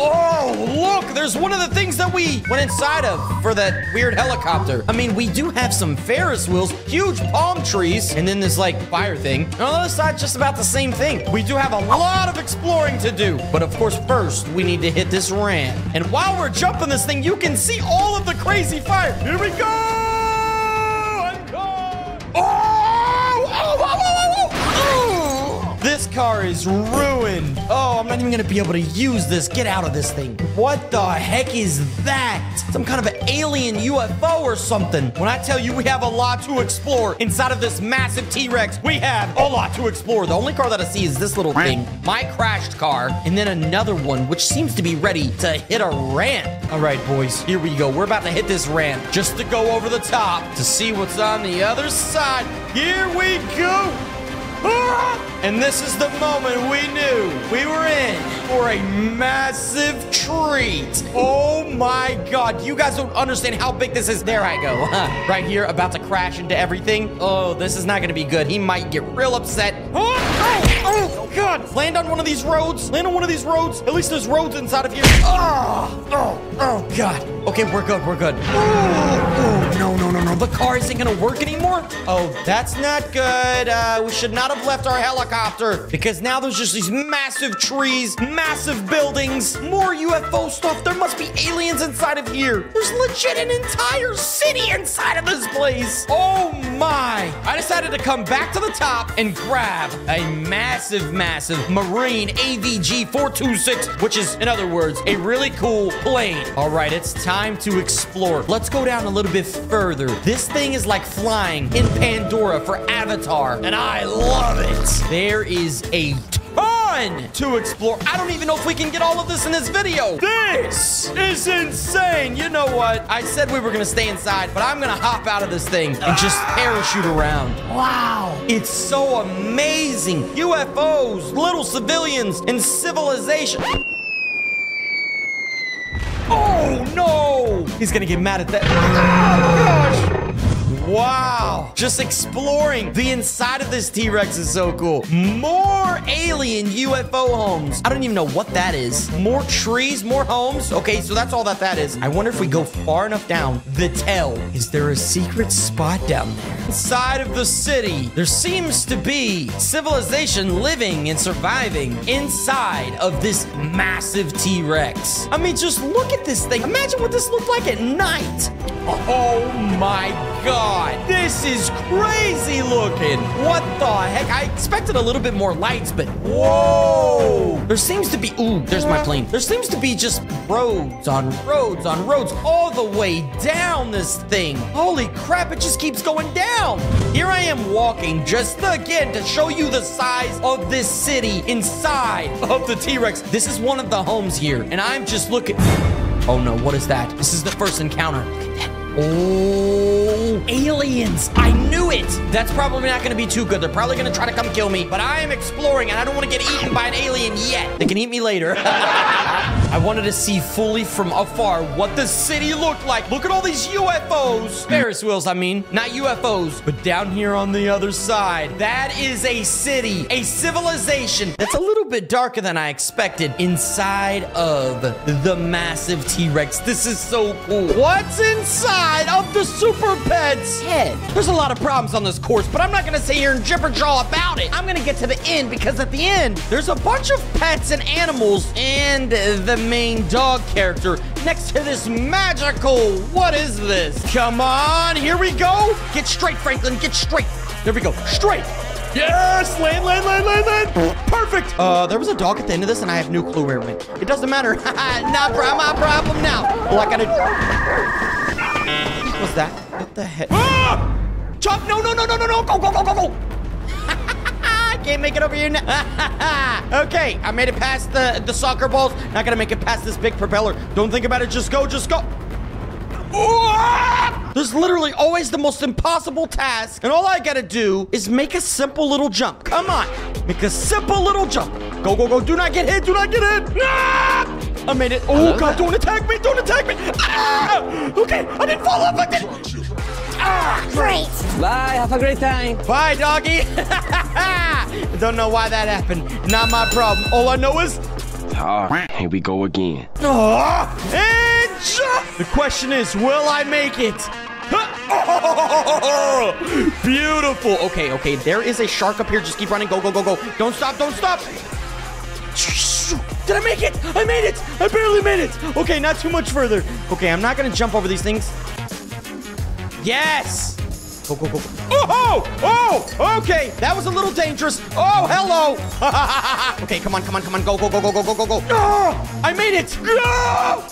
Oh, look, there's one of the things that we went inside of for that weird helicopter. I mean, we do have some Ferris wheels, huge palm trees, and then this, like, fire thing. And on the other side, just about the same thing. We do have a lot of exploring to do. But of course, first, we need to hit this ramp. And while we're jumping this thing, you can see all of the crazy fire. Here we go! Oh! Car is ruined. Oh, I'm not even gonna be able to use this. Get out of this thing. What the heck is that? Some kind of an alien UFO or something. When I tell you we have a lot to explore inside of this massive T-Rex, we have a lot to explore. The only car that I see is this little thing, my crashed car, and then another one, which seems to be ready to hit a ramp. All right, boys, here we go. We're about to hit this ramp just to go over the top to see what's on the other side. Here we go. And this is the moment we knew we were in for a massive treat. Oh my God. You guys don't understand how big this is. There I go. right here, about to crash into everything. Oh, this is not going to be good. He might get real upset. Oh, oh, oh, God. Land on one of these roads. Land on one of these roads. At least there's roads inside of here. Oh, oh, oh, God. Okay, we're good. We're good. Oh, oh, no, no, no, no. The car isn't going to work anymore. Oh, that's not good. Uh, we should not have left our helicopter because now there's just these massive trees, massive buildings, more UFO stuff. There must be aliens inside of here. There's legit an entire city inside of this place. Oh my. I decided to come back to the top and grab a massive, massive Marine AVG 426, which is, in other words, a really cool plane. All right, it's time to explore. Let's go down a little bit further. This thing is like flying in Pandora for Avatar, and I love it. There is a ton to explore. I don't even know if we can get all of this in this video. This is insane. You know what? I said we were going to stay inside, but I'm going to hop out of this thing and ah. just parachute around. Wow. It's so amazing. UFOs, little civilians, and civilization. Oh, no. He's going to get mad at that. Oh, gosh. Wow. Just exploring the inside of this T-Rex is so cool. More alien UFO homes. I don't even know what that is. More trees, more homes. Okay, so that's all that that is. I wonder if we go far enough down the tell. Is there a secret spot down there? Inside of the city, there seems to be civilization living and surviving inside of this massive T-Rex. I mean, just look at this thing. Imagine what this looked like at night. Oh my god. This is crazy looking. What the heck? I expected a little bit more lights, but whoa. There seems to be, ooh, there's my plane. There seems to be just roads on roads on roads all the way down this thing. Holy crap, it just keeps going down. Here I am walking just again to show you the size of this city inside of the T-Rex. This is one of the homes here, and I'm just looking. Oh no, what is that? This is the first encounter. Oh, aliens. I knew it. That's probably not going to be too good. They're probably going to try to come kill me, but I am exploring and I don't want to get eaten by an alien yet. They can eat me later. I wanted to see fully from afar what the city looked like. Look at all these UFOs. Ferris wheels, I mean. Not UFOs, but down here on the other side. That is a city, a civilization that's a little bit darker than I expected inside of the massive T-Rex. This is so cool. What's inside of the Super Pet's head? There's a lot of problems on this course, but I'm not gonna sit here and jibber jaw about it. I'm gonna get to the end because at the end, there's a bunch of pets and animals and the main dog character next to this magical. What is this? Come on, here we go. Get straight, Franklin. Get straight. There we go. Straight. Yes! Land, land, land, land, land! Perfect! Uh, there was a dog at the end of this, and I have no clue where it went. It doesn't matter. Not my problem now. All I gotta What was that? What the heck? Ah! Jump! No, no, no, no, no, no! Go, go, go, go, go! I can't make it over here now. okay, I made it past the, the soccer balls. Not gonna make it past this big propeller. Don't think about it. Just go, just go. Ah! There's literally always the most impossible task, and all I gotta do is make a simple little jump. Come on, make a simple little jump. Go, go, go. Do not get hit. Do not get hit. Ah! I made it. Oh, God, don't attack me. Don't attack me. Ah! Okay, I didn't fall off. I didn't. Ah! Great. Bye. Have a great time. Bye, doggy. I don't know why that happened. Not my problem. All I know is. Ah, here we go again. Oh, and jump! The question is, will I make it? Oh, beautiful. Okay, okay. There is a shark up here. Just keep running. Go, go, go, go. Don't stop. Don't stop. Did I make it? I made it. I barely made it. Okay, not too much further. Okay, I'm not going to jump over these things. Yes. Go, go, go. Oh, oh, okay. That was a little dangerous. Oh, hello. okay, come on, come on, come on. Go, go, go, go, go, go, go, go. Oh, I made it. No!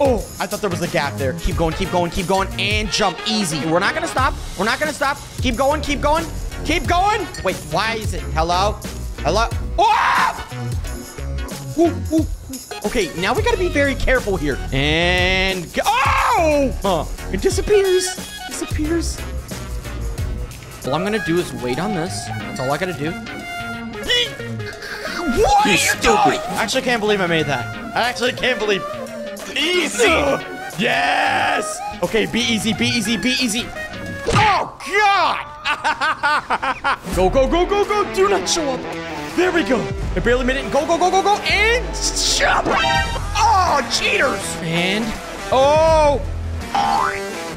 Oh, I thought there was a gap there. Keep going, keep going, keep going, and jump easy. We're not gonna stop. We're not gonna stop. Keep going, keep going, keep going. Wait, why is it? Hello? Hello? Oh! Ooh, ooh. Okay, now we gotta be very careful here. And go- oh! It disappears. Disappears. All I'm gonna do is wait on this. That's all I gotta do. What are you doing? I actually can't believe I made that. I actually can't believe. Easy. Yes. Okay, be easy. Be easy. Be easy. Oh God! go go go go go! Do not show up. There we go. I barely made it. Go go go go go and jump. Oh, cheaters! And oh.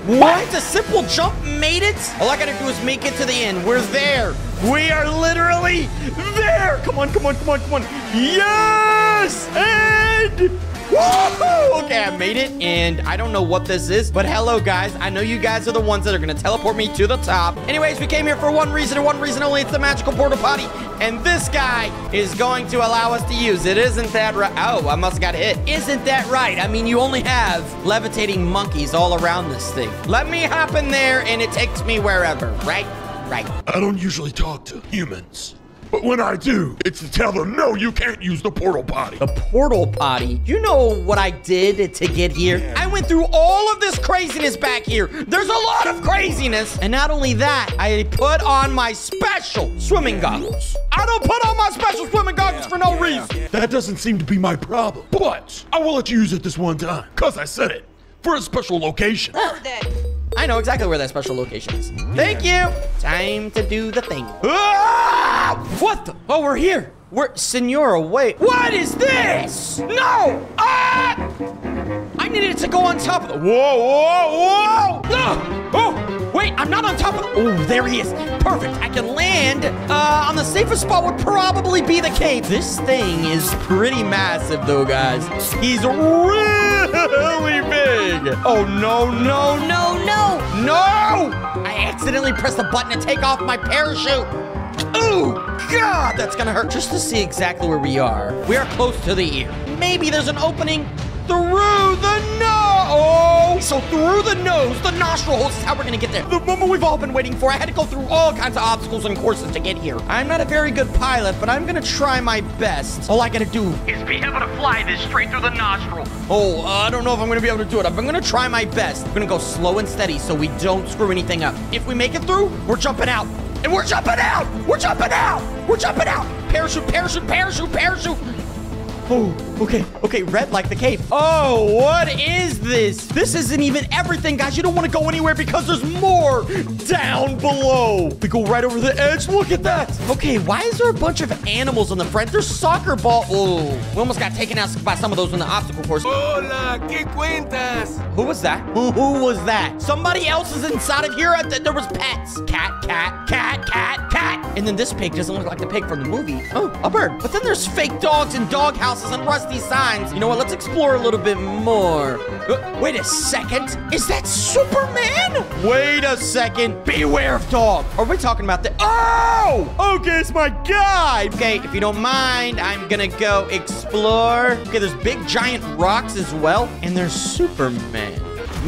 What? A simple jump made it? All I gotta do is make it to the end. We're there. We are literally there. Come on, come on, come on, come on. Yes! And Woohoo! Okay, I made it, and I don't know what this is, but hello, guys. I know you guys are the ones that are gonna teleport me to the top. Anyways, we came here for one reason and one reason only. It's the magical portal potty, and this guy is going to allow us to use it. Isn't that right? Oh, I must have got hit. Isn't that right? I mean, you only have levitating monkeys all around this thing. Let me hop in there, and it takes me wherever, right? Right. I don't usually talk to humans. But when I do, it's to tell them, no, you can't use the portal potty. The portal potty. You know what I did to get here? I went through all of this craziness back here. There's a lot of craziness. And not only that, I put on my special swimming goggles. I don't put on my special swimming goggles for no reason. That doesn't seem to be my problem. But I will let you use it this one time. Cause I said it. For a special location. I know exactly where that special location is. Thank you. Time to do the thing. Ah! What the? Oh, we're here. We're, Senora, wait. What is this? No! Ah! I needed to go on top of the. Whoa, whoa, whoa! No! Oh, wait, I'm not on top of. Oh, there he is. Perfect. I can land. Uh, on the safest spot would probably be the cave. This thing is pretty massive, though, guys. He's really big. Oh no, no, no, no, no! I accidentally pressed the button to take off my parachute. Ooh, God, that's gonna hurt. Just to see exactly where we are. We are close to the ear. Maybe there's an opening through the nose. Oh, so through the nose, the nostril holes is how we're gonna get there. The moment we've all been waiting for. I had to go through all kinds of obstacles and courses to get here. I'm not a very good pilot, but I'm gonna try my best. All I gotta do is be able to fly this straight through the nostril. Oh, uh, I don't know if I'm gonna be able to do it. I'm gonna try my best. I'm gonna go slow and steady so we don't screw anything up. If we make it through, we're jumping out. And we're jumping out! We're jumping out! We're jumping out! Parachute, parachute, parachute, parachute! Oh, okay, okay, red like the cave. Oh, what is this? This isn't even everything, guys. You don't want to go anywhere because there's more down below. We go right over the edge. Look at that. Okay, why is there a bunch of animals on the front? There's soccer ball. Oh, we almost got taken out by some of those in the obstacle course. Hola, ¿qué cuentas? Who was that? Who, who was that? Somebody else is inside of here. Th- There was pets. Cat, cat, cat, cat, cat. And then this pig doesn't look like the pig from the movie. Oh, a bird. But then there's fake dogs and dog houses and rusty signs. You know what? Let's explore a little bit more. Uh, wait a second. Is that Superman? Wait a second. Beware of dog. Are we talking about the... Oh! Okay, it's my guy. Okay, if you don't mind, I'm gonna go explore. Okay, there's big giant rocks as well. And there's Superman.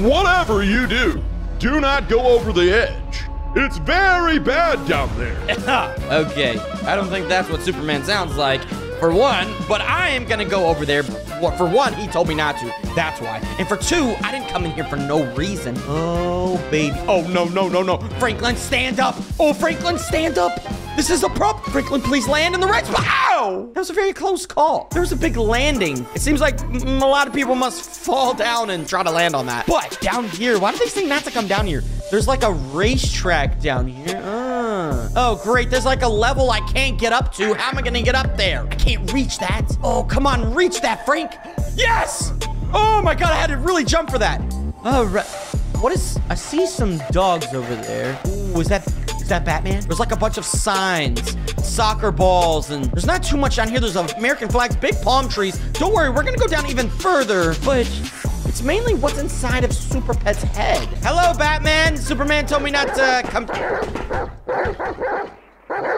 Whatever you do, do not go over the edge. It's very bad down there. okay, I don't think that's what Superman sounds like. For one, but I am gonna go over there. For one, he told me not to. That's why. And for two, I didn't come in here for no reason. Oh, baby. Oh, no, no, no, no. Franklin, stand up. Oh, Franklin, stand up. This is a prop. Franklin, please land in the right spot. Ow! That was a very close call. There was a big landing. It seems like a lot of people must fall down and try to land on that. But down here, why do they say not to come down here? There's like a racetrack down here. Oh, great. There's like a level I can't get up to. How am I going to get up there? I can't reach that. Oh, come on. Reach that, Frank. Yes! Oh my god, I had to really jump for that. All right. What is... I see some dogs over there. Ooh, is that... Is that Batman? There's like a bunch of signs, soccer balls, and there's not too much down here. There's American flags, big palm trees. Don't worry, we're gonna go down even further, but it's mainly what's inside of Super Pet's head. Hello, Batman. Superman told me not to come...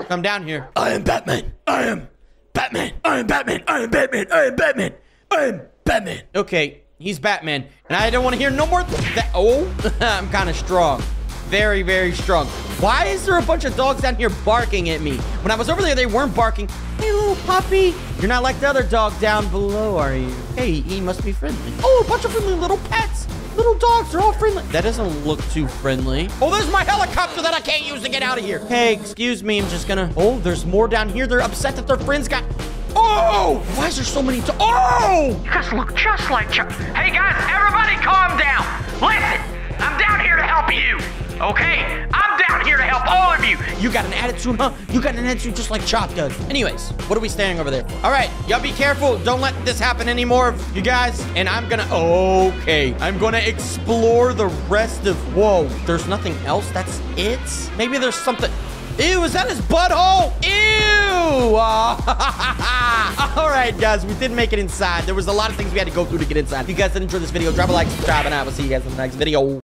Come down here. I am Batman. I am Batman. I am Batman. I am Batman. I am Batman. I am Batman. Okay, he's Batman. And I don't want to hear no more th- that. Oh, I'm kind of strong. Very, very strong. Why is there a bunch of dogs down here barking at me? When I was over there, they weren't barking. Hey, little puppy. You're not like the other dog down below, are you? Hey, he must be friendly. Oh, a bunch of friendly little pets. Little dogs, they're all friendly. That doesn't look too friendly. Oh, there's my helicopter that I can't use to get out of here. Hey, excuse me, I'm just gonna... Oh, there's more down here. They're upset that their friends got... Oh! Why is there so many... Oh! You guys look just like Chuck. Hey guys, everybody calm down. Listen, I'm down here to help you. Okay? I'm down here to help all of you. You got an attitude, huh? You got an attitude just like Chop does. Anyways, what are we standing over there for? All right, y'all be careful. Don't let this happen anymore, you guys. And I'm gonna, okay. I'm gonna explore the rest of, whoa, there's nothing else? That's it? Maybe there's something. Ew, is that his butthole? Ew. All right, guys, we did make it inside. There was a lot of things we had to go through to get inside. If you guys did enjoy this video, drop a like, subscribe, and I will see you guys in the next video.